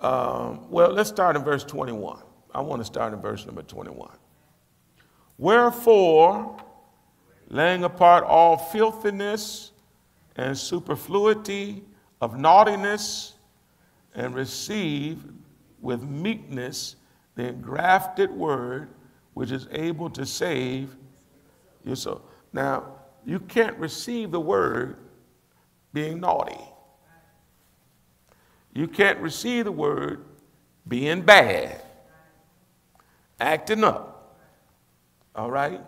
Um, well, let's start in verse 21. I want to start in verse number 21. Wherefore, laying apart all filthiness and superfluity of naughtiness, and receive with meekness the engrafted word which is able to save your soul. Now, you can't receive the word being naughty. You can't receive the word being bad, acting up. All right?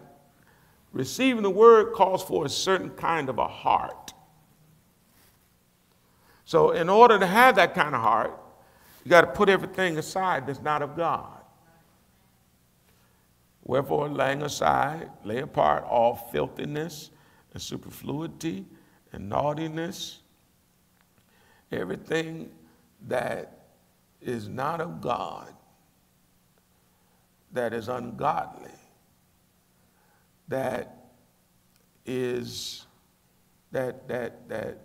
Receiving the word calls for a certain kind of a heart. So, in order to have that kind of heart, you got to put everything aside that's not of God. Wherefore, laying aside, lay apart all filthiness and superfluity and naughtiness, everything that is not of God, that is ungodly, that is that that that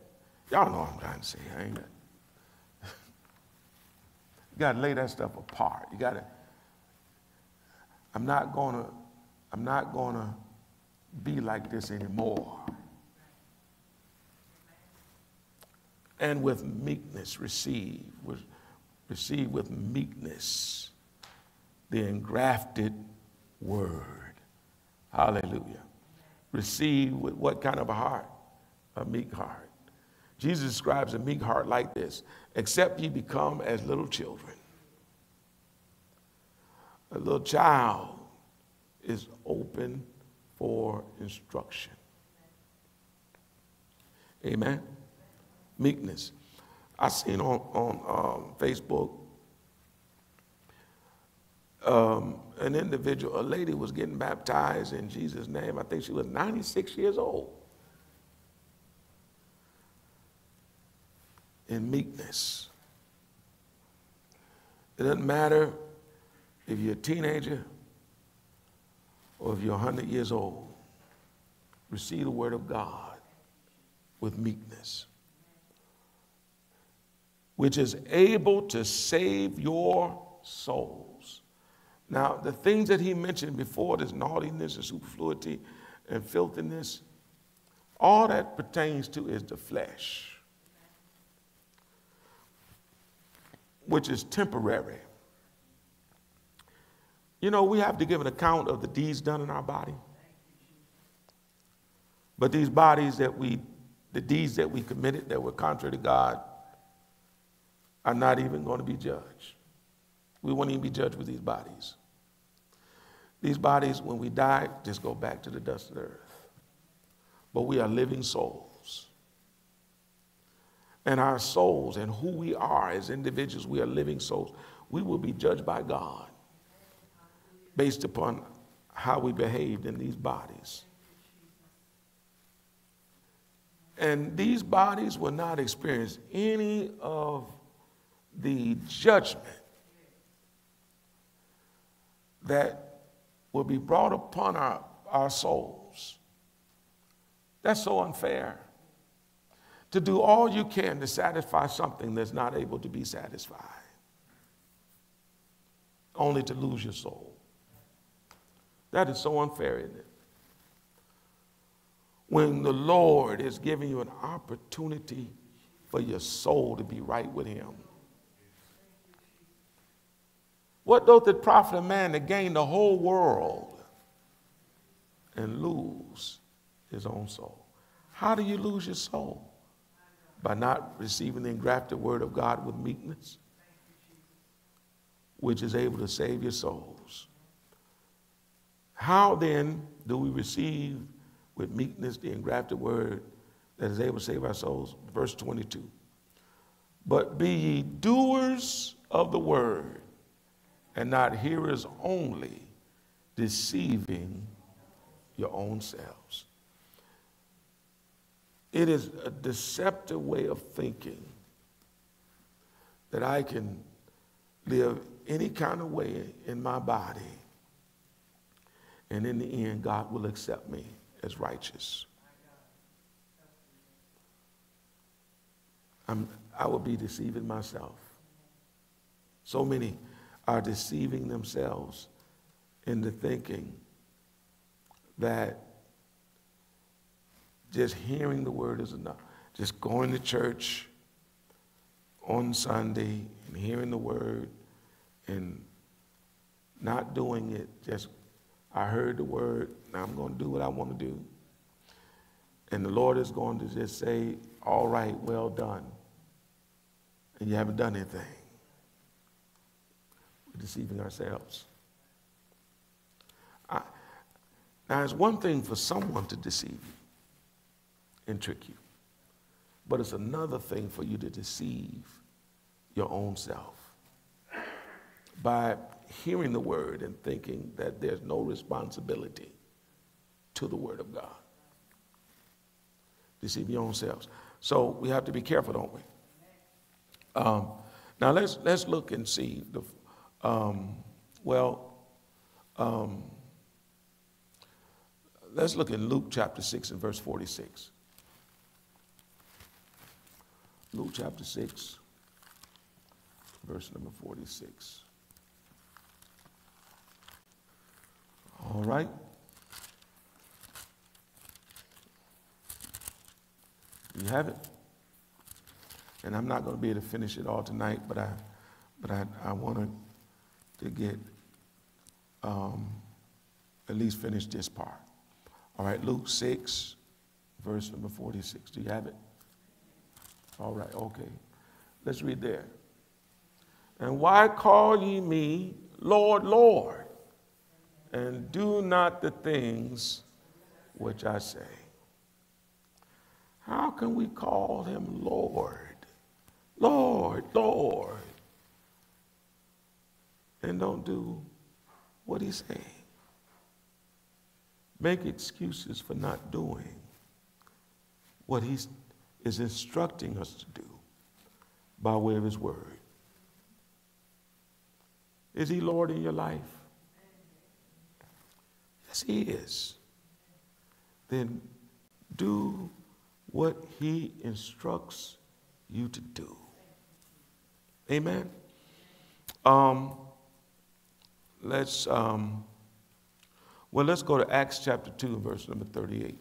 y'all know what I'm trying to say, ain't it? you gotta lay that stuff apart. You gotta I'm not gonna, I'm not gonna be like this anymore. and with meekness receive, with, receive with meekness the engrafted word. Hallelujah. Receive with what kind of a heart? A meek heart. Jesus describes a meek heart like this except ye become as little children. A little child is open for instruction. Amen. Meekness. I seen on, on um, Facebook um, an individual, a lady was getting baptized in Jesus' name. I think she was 96 years old. In meekness. It doesn't matter if you're a teenager or if you're 100 years old. Receive the word of God with meekness, which is able to save your souls. Now, the things that he mentioned before, this naughtiness and superfluity and filthiness, all that pertains to is the flesh, which is temporary. You know, we have to give an account of the deeds done in our body. But these bodies that we, the deeds that we committed that were contrary to God, are not even going to be judged. We won't even be judged with these bodies. These bodies, when we die, just go back to the dust of the earth. But we are living souls. And our souls and who we are as individuals, we are living souls. We will be judged by God based upon how we behaved in these bodies. And these bodies will not experience any of the judgment that will be brought upon our, our souls. That's so unfair. To do all you can to satisfy something that's not able to be satisfied, only to lose your soul. That is so unfair, isn't it? When the Lord is giving you an opportunity for your soul to be right with Him. What doth it profit a man to gain the whole world and lose his own soul? How do you lose your soul? By not receiving the engrafted word of God with meekness, which is able to save your souls. How then do we receive with meekness the engrafted word that is able to save our souls? Verse 22. But be ye doers of the word and not hearers only, deceiving your own selves. It is a deceptive way of thinking that I can live any kind of way in my body and in the end, God will accept me as righteous. I'm, I will be deceiving myself. So many are deceiving themselves into thinking that just hearing the word is enough. Just going to church on Sunday and hearing the word and not doing it just I heard the word, now I'm going to do what I want to do. And the Lord is going to just say, All right, well done. And you haven't done anything. We're deceiving ourselves. I, now, it's one thing for someone to deceive you and trick you, but it's another thing for you to deceive your own self by hearing the word and thinking that there's no responsibility to the word of God. Deceive your own selves. So we have to be careful, don't we? Um, now let's let's look and see the um, well. Um, let's look in Luke chapter six and verse forty-six. Luke chapter six, verse number forty-six. All right. You have it? And I'm not going to be able to finish it all tonight, but I, but I, I wanted to get um, at least finish this part. All right, Luke 6, verse number 46. Do you have it? All right, okay. Let's read there. And why call ye me Lord, Lord, and do not the things which I say? How can we call him Lord? Lord, Lord, and don't do what he's saying? Make excuses for not doing what he is instructing us to do by way of his word. Is he Lord in your life? Yes, he is. Then do what he instructs you to do. Amen. Um, let's um, well, let's go to Acts chapter two, verse number thirty-eight.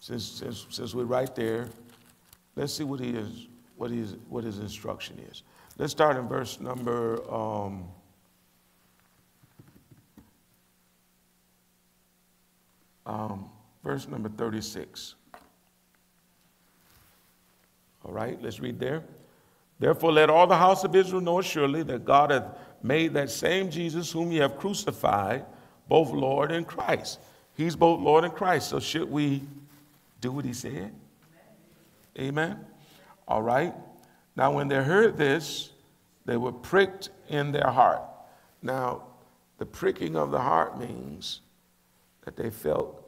Since, since, since we're right there, let's see what he is, what his, what his instruction is. Let's start in verse number um, um, verse number 36. All right, let's read there. Therefore, let all the house of Israel know surely that God hath made that same Jesus whom ye have crucified, both Lord and Christ. He's both Lord and Christ. So, should we do what he said? Amen. Amen. All right. Now, when they heard this, they were pricked in their heart. Now, the pricking of the heart means that they felt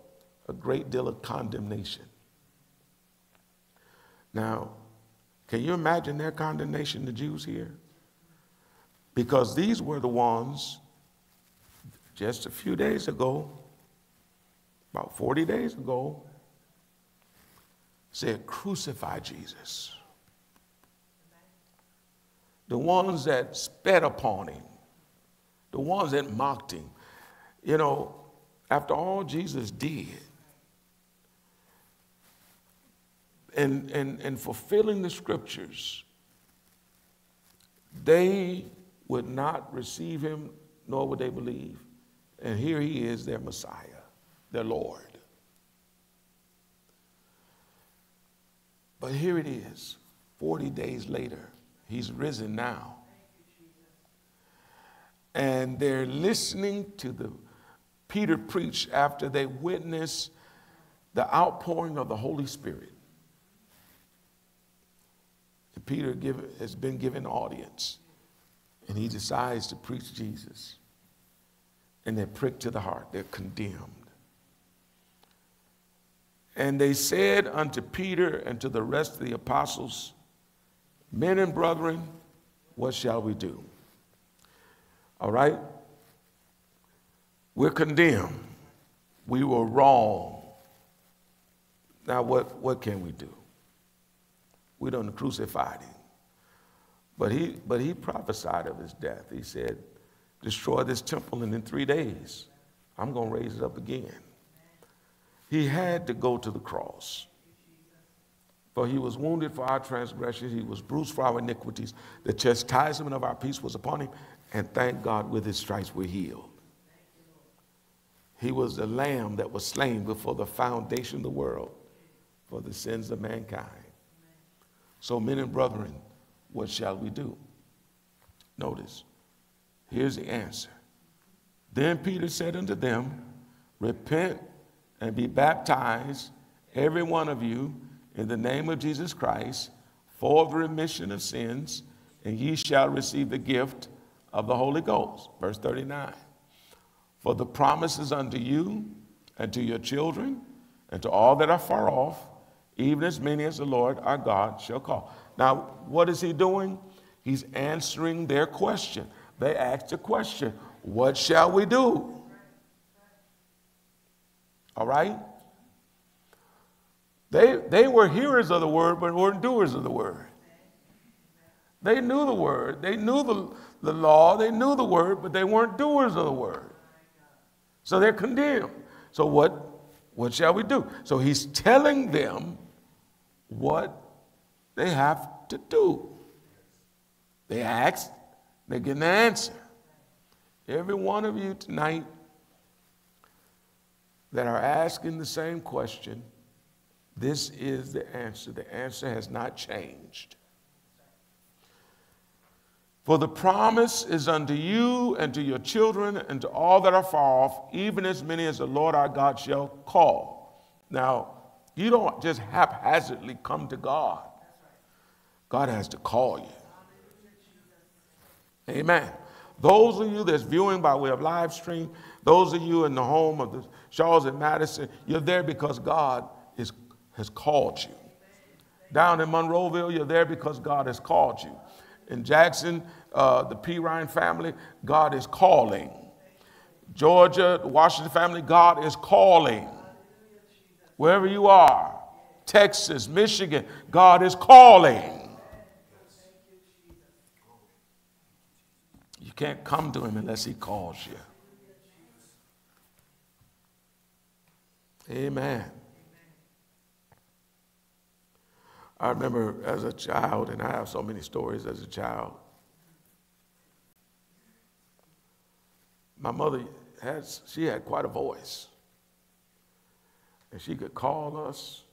a great deal of condemnation. Now, can you imagine their condemnation, the Jews here? Because these were the ones just a few days ago, about 40 days ago, said, Crucify Jesus. The ones that spat upon him, the ones that mocked him. You know, after all Jesus did, and, and, and fulfilling the scriptures, they would not receive him, nor would they believe. And here he is, their Messiah, their Lord. But here it is, 40 days later. He's risen now. And they're listening to the Peter preach after they witness the outpouring of the Holy Spirit. And Peter give, has been given audience, and he decides to preach Jesus. And they're pricked to the heart, they're condemned. And they said unto Peter and to the rest of the apostles, Men and brethren, what shall we do? All right? We're condemned. We were wrong. Now, what, what can we do? We don't crucify him. But he, but he prophesied of his death. He said, Destroy this temple, and in three days, I'm going to raise it up again. He had to go to the cross. For he was wounded for our transgressions, he was bruised for our iniquities. The chastisement of our peace was upon him, and thank God with his stripes we're healed. He was the lamb that was slain before the foundation of the world for the sins of mankind. So, men and brethren, what shall we do? Notice, here's the answer. Then Peter said unto them, Repent and be baptized, every one of you, in the name of Jesus Christ, for the remission of sins, and ye shall receive the gift of the Holy Ghost. Verse 39. For the promises unto you and to your children and to all that are far off, even as many as the Lord our God shall call. Now, what is he doing? He's answering their question. They asked a question What shall we do? All right? They, they were hearers of the word, but weren't doers of the word. They knew the word, they knew the, the law, they knew the word, but they weren't doers of the word. So they're condemned. So what, What shall we do? So he's telling them what they have to do. They ask, they get an answer. Every one of you tonight that are asking the same question, this is the answer. The answer has not changed. For the promise is unto you and to your children and to all that are far off, even as many as the Lord our God shall call. Now, you don't just haphazardly come to God, God has to call you. Amen. Those of you that's viewing by way of live stream, those of you in the home of the Shaws and Madison, you're there because God has called you. Down in Monroeville, you're there because God has called you. In Jackson, uh, the P. Ryan family, God is calling. Georgia, the Washington family, God is calling. Wherever you are, Texas, Michigan, God is calling. You can't come to him unless he calls you. Amen. I remember as a child, and I have so many stories as a child. My mother has, she had quite a voice. And she could call us,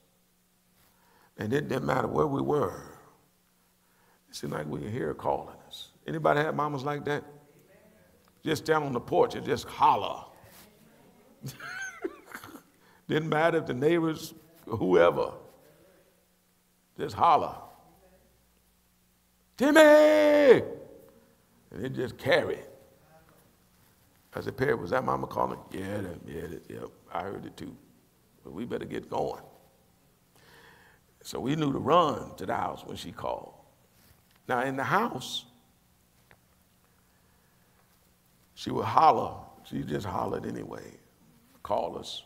and it didn't matter where we were. It seemed like we could hear her calling us. Anybody had mamas like that? Just down on the porch and just holler. didn't matter if the neighbors, whoever. Just holler. Timmy! And it just carried. I said, Perry, was that mama calling? Yeah, yeah, yeah, I heard it too. But we better get going. So we knew to run to the house when she called. Now, in the house, she would holler. She just hollered anyway, call us.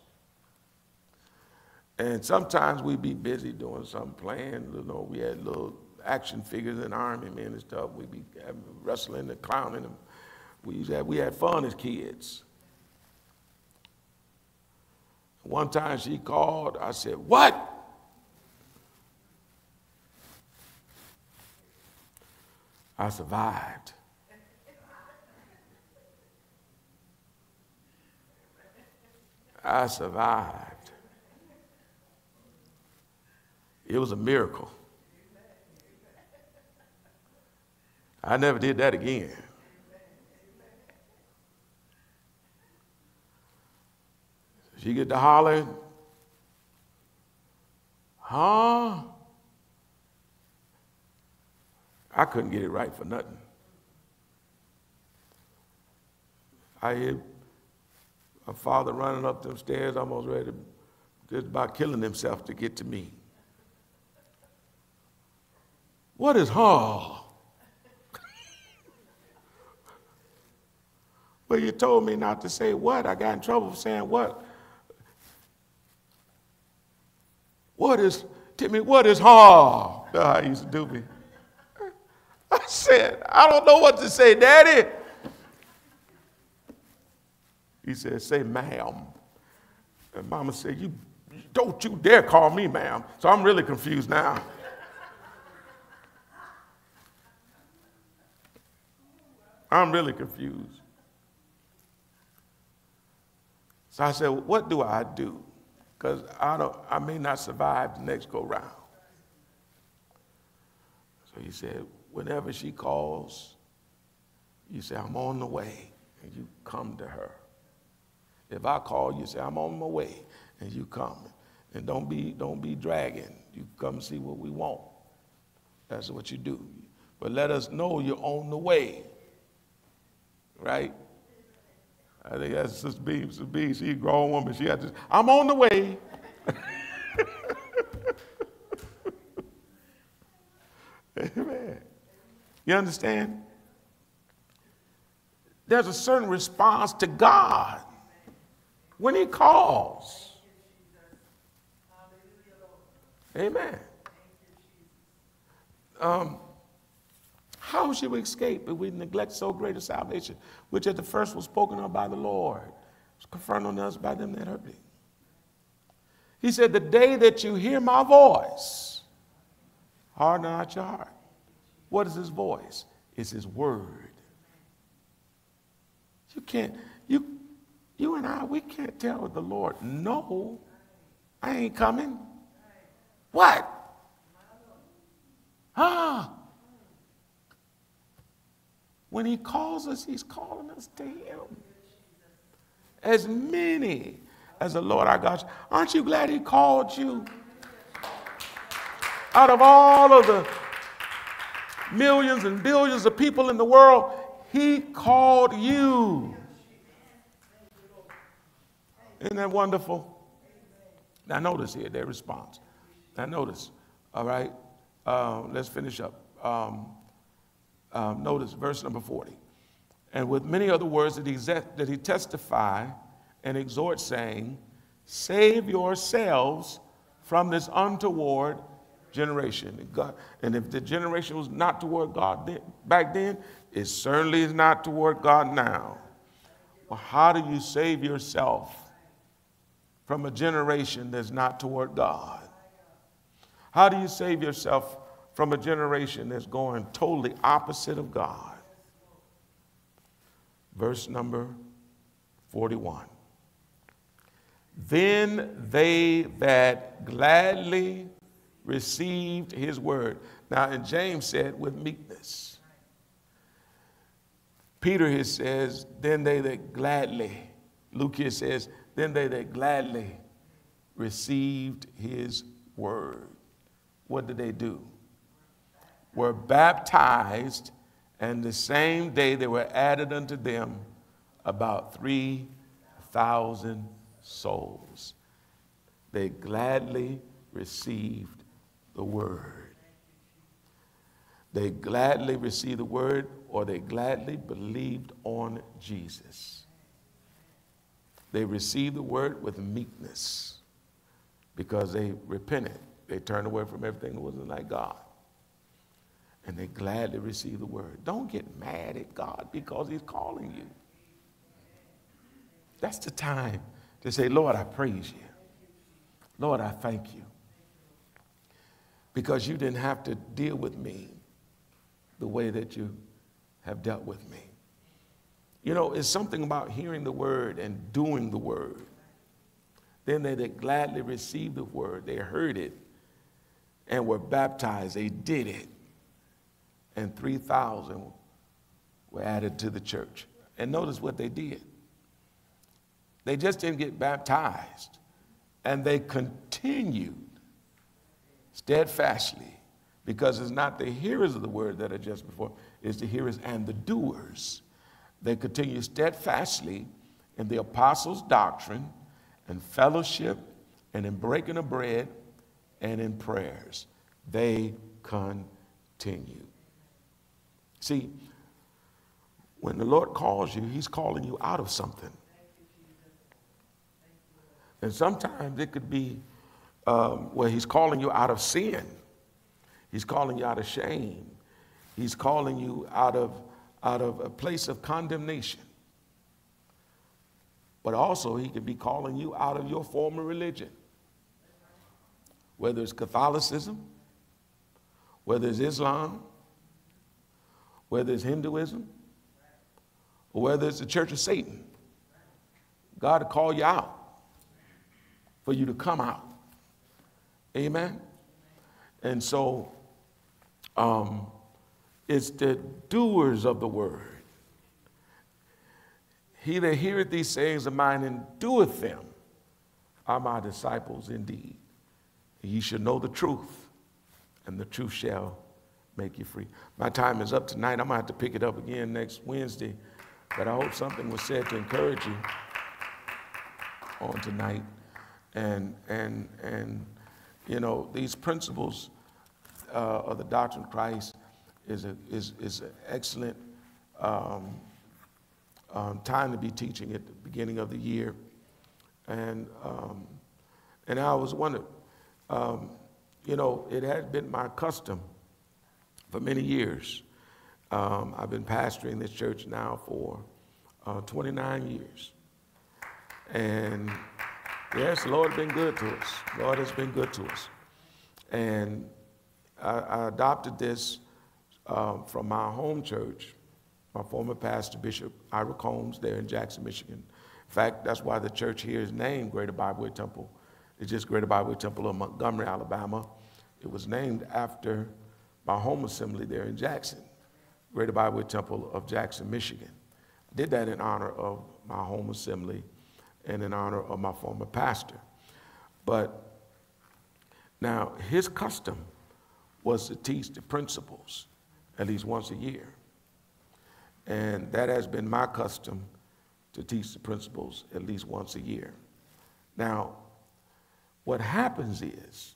And sometimes we'd be busy doing some playing. You know, we had little action figures and Army men and stuff. We'd be wrestling and clowning. And we, had, we had fun as kids. One time she called, I said, What? I survived. I survived. It was a miracle. I never did that again. She get to holler, huh? I couldn't get it right for nothing. I hear my father running up them stairs, almost ready just about killing himself to get to me. What is hall? well, you told me not to say what. I got in trouble for saying what. What is, Timmy, what is hall? That's how he used to do me. I said, I don't know what to say, Daddy. He said, say ma'am. And mama said, you don't you dare call me ma'am. So I'm really confused now. I'm really confused. So I said, What do I do? Because I, don't, I may not survive the next go round. So he said, Whenever she calls, you say, I'm on the way, and you come to her. If I call, you say, I'm on my way, and you come. And don't be, don't be dragging. You come see what we want. That's what you do. But let us know you're on the way right? I think that's Sister B. Sister B, she's a grown woman. She had to, I'm on the way. Amen. You understand? There's a certain response to God when He calls. Amen. Um, how should we escape if we neglect so great a salvation, which at the first was spoken of by the Lord, was confirmed on us by them that heard it? He said, The day that you hear my voice, harden not your heart. What is his voice? It's his word. You can't, you, you and I, we can't tell the Lord, no, I ain't coming. What? Ah. When he calls us, he's calling us to him. As many as the Lord our God. Aren't you glad he called you? Out of all of the millions and billions of people in the world, he called you. Isn't that wonderful? Now, notice here their response. Now, notice, all right, uh, let's finish up. Um, um, notice verse number 40. And with many other words that he, that he testify and exhort, saying, Save yourselves from this untoward generation. God, and if the generation was not toward God then, back then, it certainly is not toward God now. Well, how do you save yourself from a generation that's not toward God? How do you save yourself from a generation that's going totally opposite of God? Verse number 41. Then they that gladly received his word. Now, and James said, with meekness. Peter here says, then they that gladly, Luke here says, then they that gladly received his word. What did they do? Were baptized, and the same day they were added unto them about 3,000 souls. They gladly received the word. They gladly received the word or they gladly believed on Jesus. They received the word with meekness because they repented. They turned away from everything that wasn't like God. And they gladly received the word. Don't get mad at God because He's calling you. That's the time to say, Lord, I praise you. Lord, I thank you. Because you didn't have to deal with me the way that you have dealt with me. You know, it's something about hearing the word and doing the word. Then they that gladly received the word, they heard it and were baptized. They did it. And 3,000 were added to the church. And notice what they did. They just didn't get baptized, and they continued steadfastly because it's not the hearers of the word that are just before, it's the hearers and the doers. They continue steadfastly in the apostles' doctrine and fellowship and in breaking of bread and in prayers. They continue. See, when the Lord calls you, He's calling you out of something. And sometimes it could be um, where He's calling you out of sin, He's calling you out of shame, He's calling you out of, out of a place of condemnation. But also, He could be calling you out of your former religion, whether it's Catholicism, whether it's Islam, whether it's Hinduism, or whether it's the Church of Satan. God will call you out for you to come out. Amen? And so um, it's the doers of the word. He that heareth these sayings of mine and doeth them are my disciples indeed. Ye should know the truth, and the truth shall make you free. My time is up tonight. I'm going to have to pick it up again next Wednesday, but I hope something was said to encourage you on tonight and, and, and you know, these principles uh, of the doctrine of Christ is, a, is, is an excellent um, um, time to be teaching at the beginning of the year. And, um, and I was wondering, um, you know, it has been my custom for many years. Um, I've been pastoring this church now for uh, 29 years. And Yes, Lord has been good to us. Lord has been good to us. And I, I adopted this um, from my home church, my former pastor, Bishop Ira Combs, there in Jackson, Michigan. In fact, that's why the church here is named Greater Bibleway Temple. It's just Greater Bibleway Temple of Montgomery, Alabama. It was named after my home assembly there in Jackson, Greater Bibleway Temple of Jackson, Michigan. I did that in honor of my home assembly and in honor of my former pastor. But now, his custom was to teach the principles at least once a year. And that has been my custom to teach the principles at least once a year. Now, what happens is,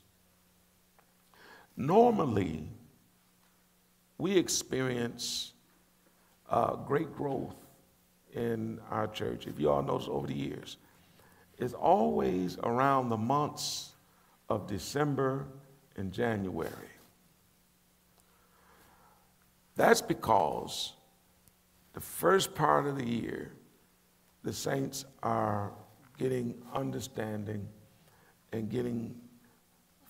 normally, we experience uh, great growth in our church. If you all notice over the years, it's always around the months of December and January. That's because the first part of the year, the saints are getting understanding and getting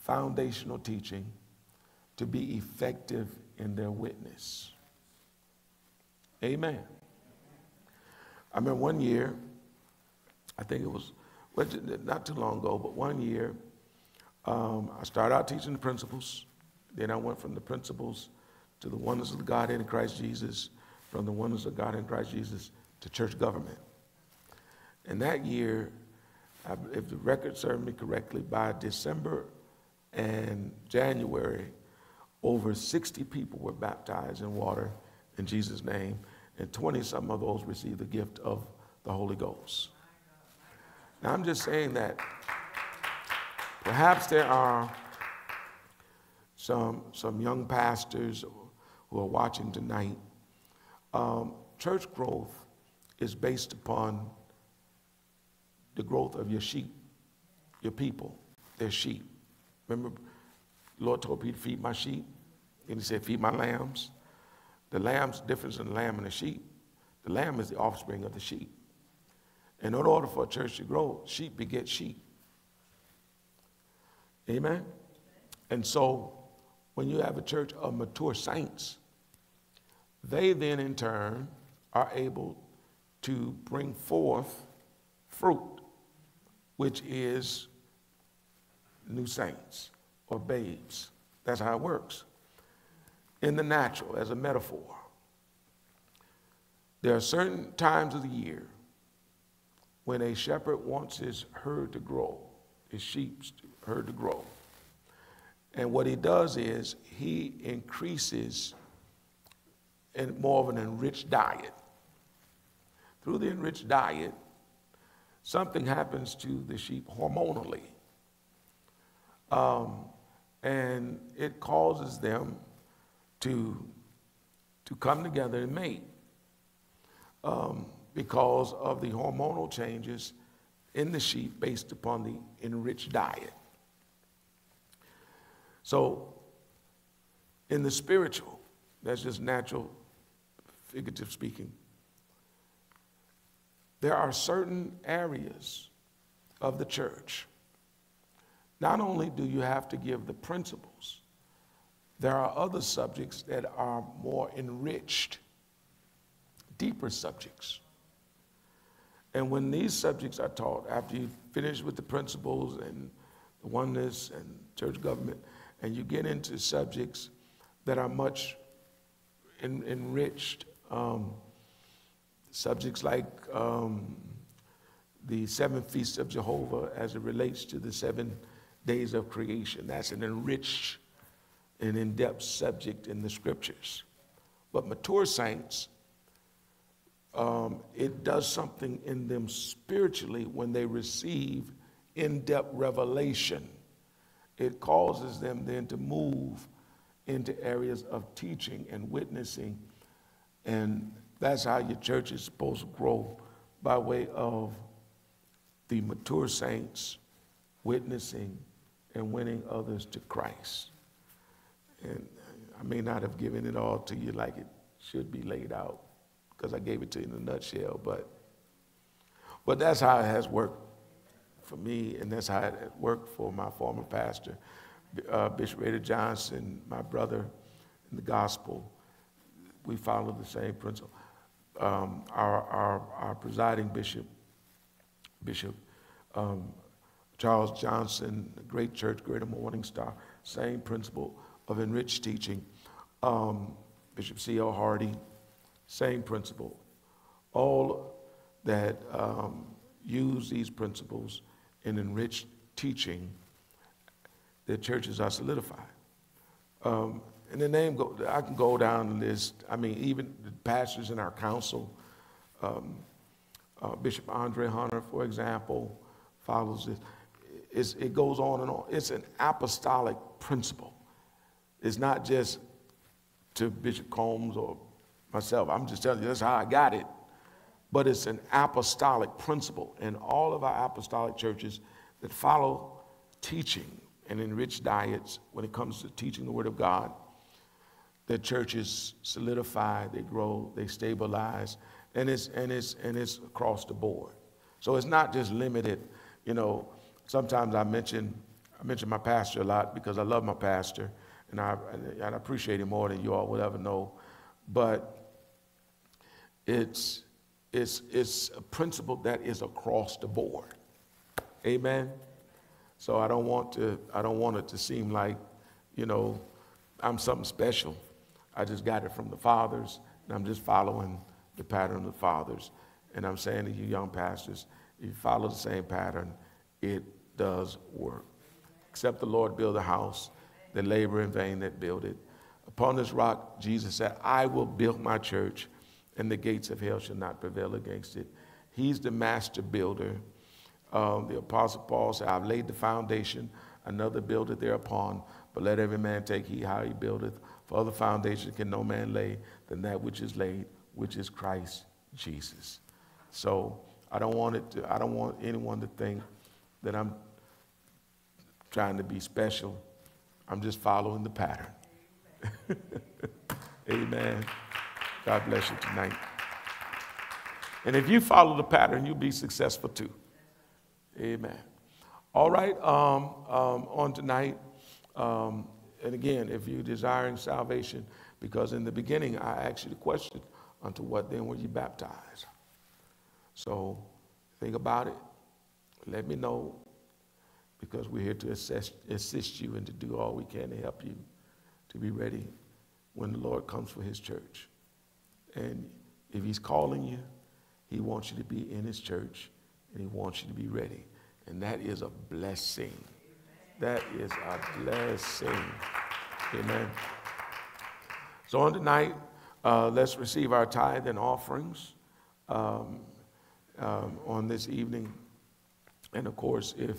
foundational teaching to be effective in their witness. Amen. I remember one year, I think it was not too long ago, but one year, um, I started out teaching the principles. Then I went from the principles to the oneness of God in Christ Jesus, from the oneness of God in Christ Jesus to church government. And that year, if the record served me correctly, by December and January, over 60 people were baptized in water in Jesus' name, and 20 some of those received the gift of the Holy Ghost. Now, I'm just saying that perhaps there are some, some young pastors who are watching tonight. Um, church growth is based upon the growth of your sheep, your people, their sheep. Remember, the Lord told Peter, feed my sheep. And he said, feed my lambs. The lamb's difference in the lamb and the sheep. The lamb is the offspring of the sheep. And in order for a church to grow, sheep beget sheep. Amen? And so when you have a church of mature saints, they then in turn are able to bring forth fruit which is new saints or babes. That's how it works. In the natural, as a metaphor, there are certain times of the year when a shepherd wants his herd to grow, his sheep's herd to grow. And what he does is he increases in more of an enriched diet. Through the enriched diet, something happens to the sheep hormonally. Um, and it causes them to, to come together and mate um, because of the hormonal changes in the sheep based upon the enriched diet. So, in the spiritual, that's just natural, figurative speaking there are certain areas of the church. Not only do you have to give the principles, there are other subjects that are more enriched, deeper subjects. And when these subjects are taught, after you finish with the principles and the oneness and church government, and you get into subjects that are much en- enriched, um, Subjects like um, the seven feasts of Jehovah as it relates to the seven days of creation. That's an enriched and in depth subject in the scriptures. But mature saints, um, it does something in them spiritually when they receive in depth revelation. It causes them then to move into areas of teaching and witnessing and that's how your church is supposed to grow by way of the mature saints witnessing and winning others to Christ. And I may not have given it all to you like it should be laid out because I gave it to you in a nutshell, but, but that's how it has worked for me, and that's how it worked for my former pastor, uh, Bishop Raider Johnson, my brother in the gospel. We followed the same principle. Um, our, our, our presiding bishop, Bishop um, Charles Johnson, great church, Greater Morning Star, same principle of enriched teaching. Um, Bishop C.L. Hardy, same principle. All that um, use these principles in enriched teaching, their churches are solidified. Um, and the name, go, I can go down the list. I mean, even the pastors in our council, um, uh, Bishop Andre Hunter, for example, follows this. It goes on and on. It's an apostolic principle. It's not just to Bishop Combs or myself. I'm just telling you, that's how I got it. But it's an apostolic principle. And all of our apostolic churches that follow teaching and enrich diets when it comes to teaching the Word of God, their churches solidify, they grow, they stabilize, and it's, and it's, and it's across the board. So it's not just limited, you know, sometimes I mention, I mention my pastor a lot because I love my pastor and I, I appreciate him more than you all would ever know. But it's, it's, it's a principle that is across the board. Amen. So I don't want to, I don't want it to seem like, you know, I'm something special. I just got it from the fathers, and I'm just following the pattern of the fathers. And I'm saying to you young pastors, if you follow the same pattern, it does work. Except the Lord build a house, they labor in vain that build it. Upon this rock, Jesus said, I will build my church, and the gates of hell shall not prevail against it. He's the master builder. Um, the Apostle Paul said, I've laid the foundation, another buildeth thereupon, but let every man take heed how he buildeth. For other foundation can no man lay than that which is laid, which is Christ Jesus. So I don't want it to, I don't want anyone to think that I'm trying to be special. I'm just following the pattern. Amen. God bless you tonight. And if you follow the pattern, you'll be successful too. Amen. All right, um, um, on tonight, um, and again, if you're desiring salvation, because in the beginning I asked you the question, unto what then were you baptized? So think about it. Let me know because we're here to assist, assist you and to do all we can to help you to be ready when the Lord comes for his church. And if he's calling you, he wants you to be in his church and he wants you to be ready. And that is a blessing. That is a blessing. Amen. So on tonight, uh, let's receive our tithe and offerings um, um, on this evening. And of course, if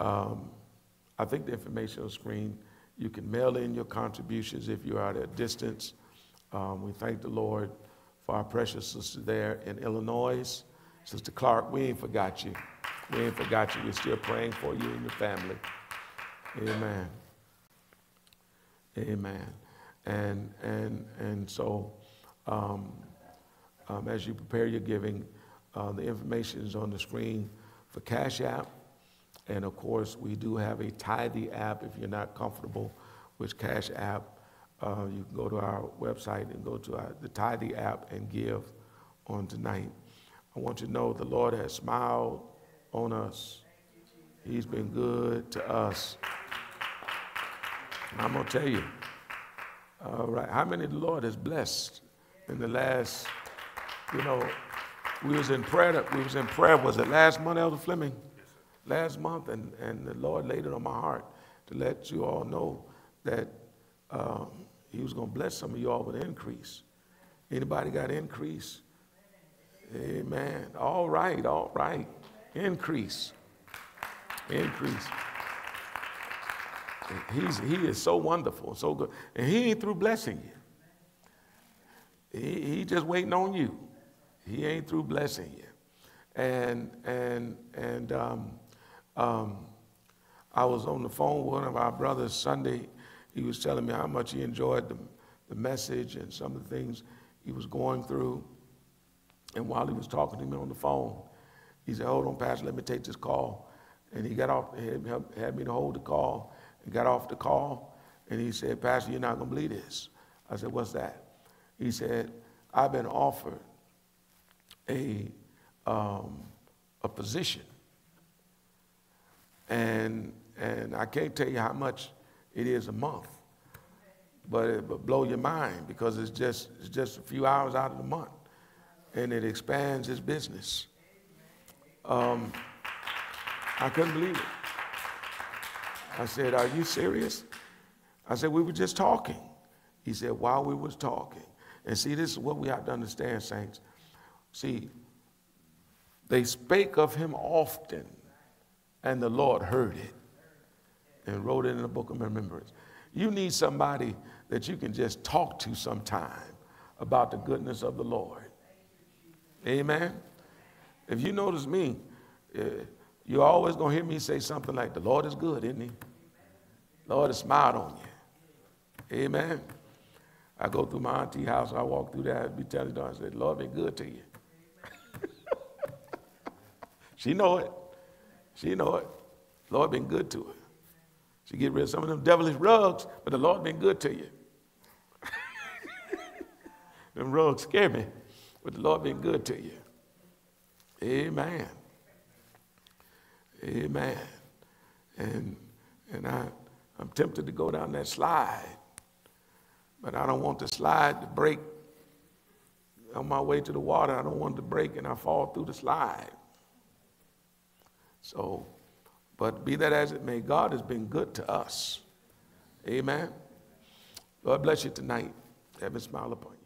um, I think the information on the screen, you can mail in your contributions if you're at a distance. Um, we thank the Lord for our precious sister there in Illinois. Sister Clark, we ain't forgot you. We ain't forgot you. We're still praying for you and your family. Amen. Amen. And, and, and so, um, um, as you prepare your giving, uh, the information is on the screen for Cash App. And of course, we do have a Tithe.ly app if you're not comfortable with Cash App. Uh, you can go to our website and go to our, the Tithe.ly app and give on tonight. I want you to know the Lord has smiled on us. He's been good to us. I'm going to tell you, all right, how many the Lord has blessed in the last, you know, we was in prayer, we was in prayer, was it last month, Elder Fleming? Last month, and, and the Lord laid it on my heart to let you all know that um, he was going to bless some of you all with increase. Anybody got increase? Amen. All right, all right. Increase. Increase. He's, he is so wonderful, so good. And he ain't through blessing you. He, he just waiting on you. He ain't through blessing you. And, and, and um, um, I was on the phone with one of our brothers Sunday. He was telling me how much he enjoyed the, the message and some of the things he was going through. And while he was talking to me on the phone, he said, Hold on, Pastor, let me take this call. And he got off, had, had me to hold the call, and got off the call, and he said, Pastor, you're not going to believe this. I said, What's that? He said, I've been offered a, um, a position. And, and I can't tell you how much it is a month, but it will blow your mind because it's just, it's just a few hours out of the month. And it expands his business. Um, I couldn't believe it. I said, Are you serious? I said, We were just talking. He said, While we was talking. And see, this is what we have to understand, saints. See, they spake of him often, and the Lord heard it and wrote it in the book of remembrance. You need somebody that you can just talk to sometime about the goodness of the Lord. Amen. If you notice me, uh, you're always going to hear me say something like, The Lord is good, isn't He? Lord has smiled on you. Amen. I go through my auntie house, I walk through there, I be telling her, I said, Lord been good to you. she know it. She know it. Lord been good to her. She get rid of some of them devilish rugs, but the Lord been good to you. them rugs scare me, but the Lord been good to you. Amen. Amen. And and I, I'm tempted to go down that slide, but I don't want the slide to break on my way to the water. I don't want to break and I fall through the slide. So, but be that as it may, God has been good to us. Amen. Lord bless you tonight. Heaven smile upon you.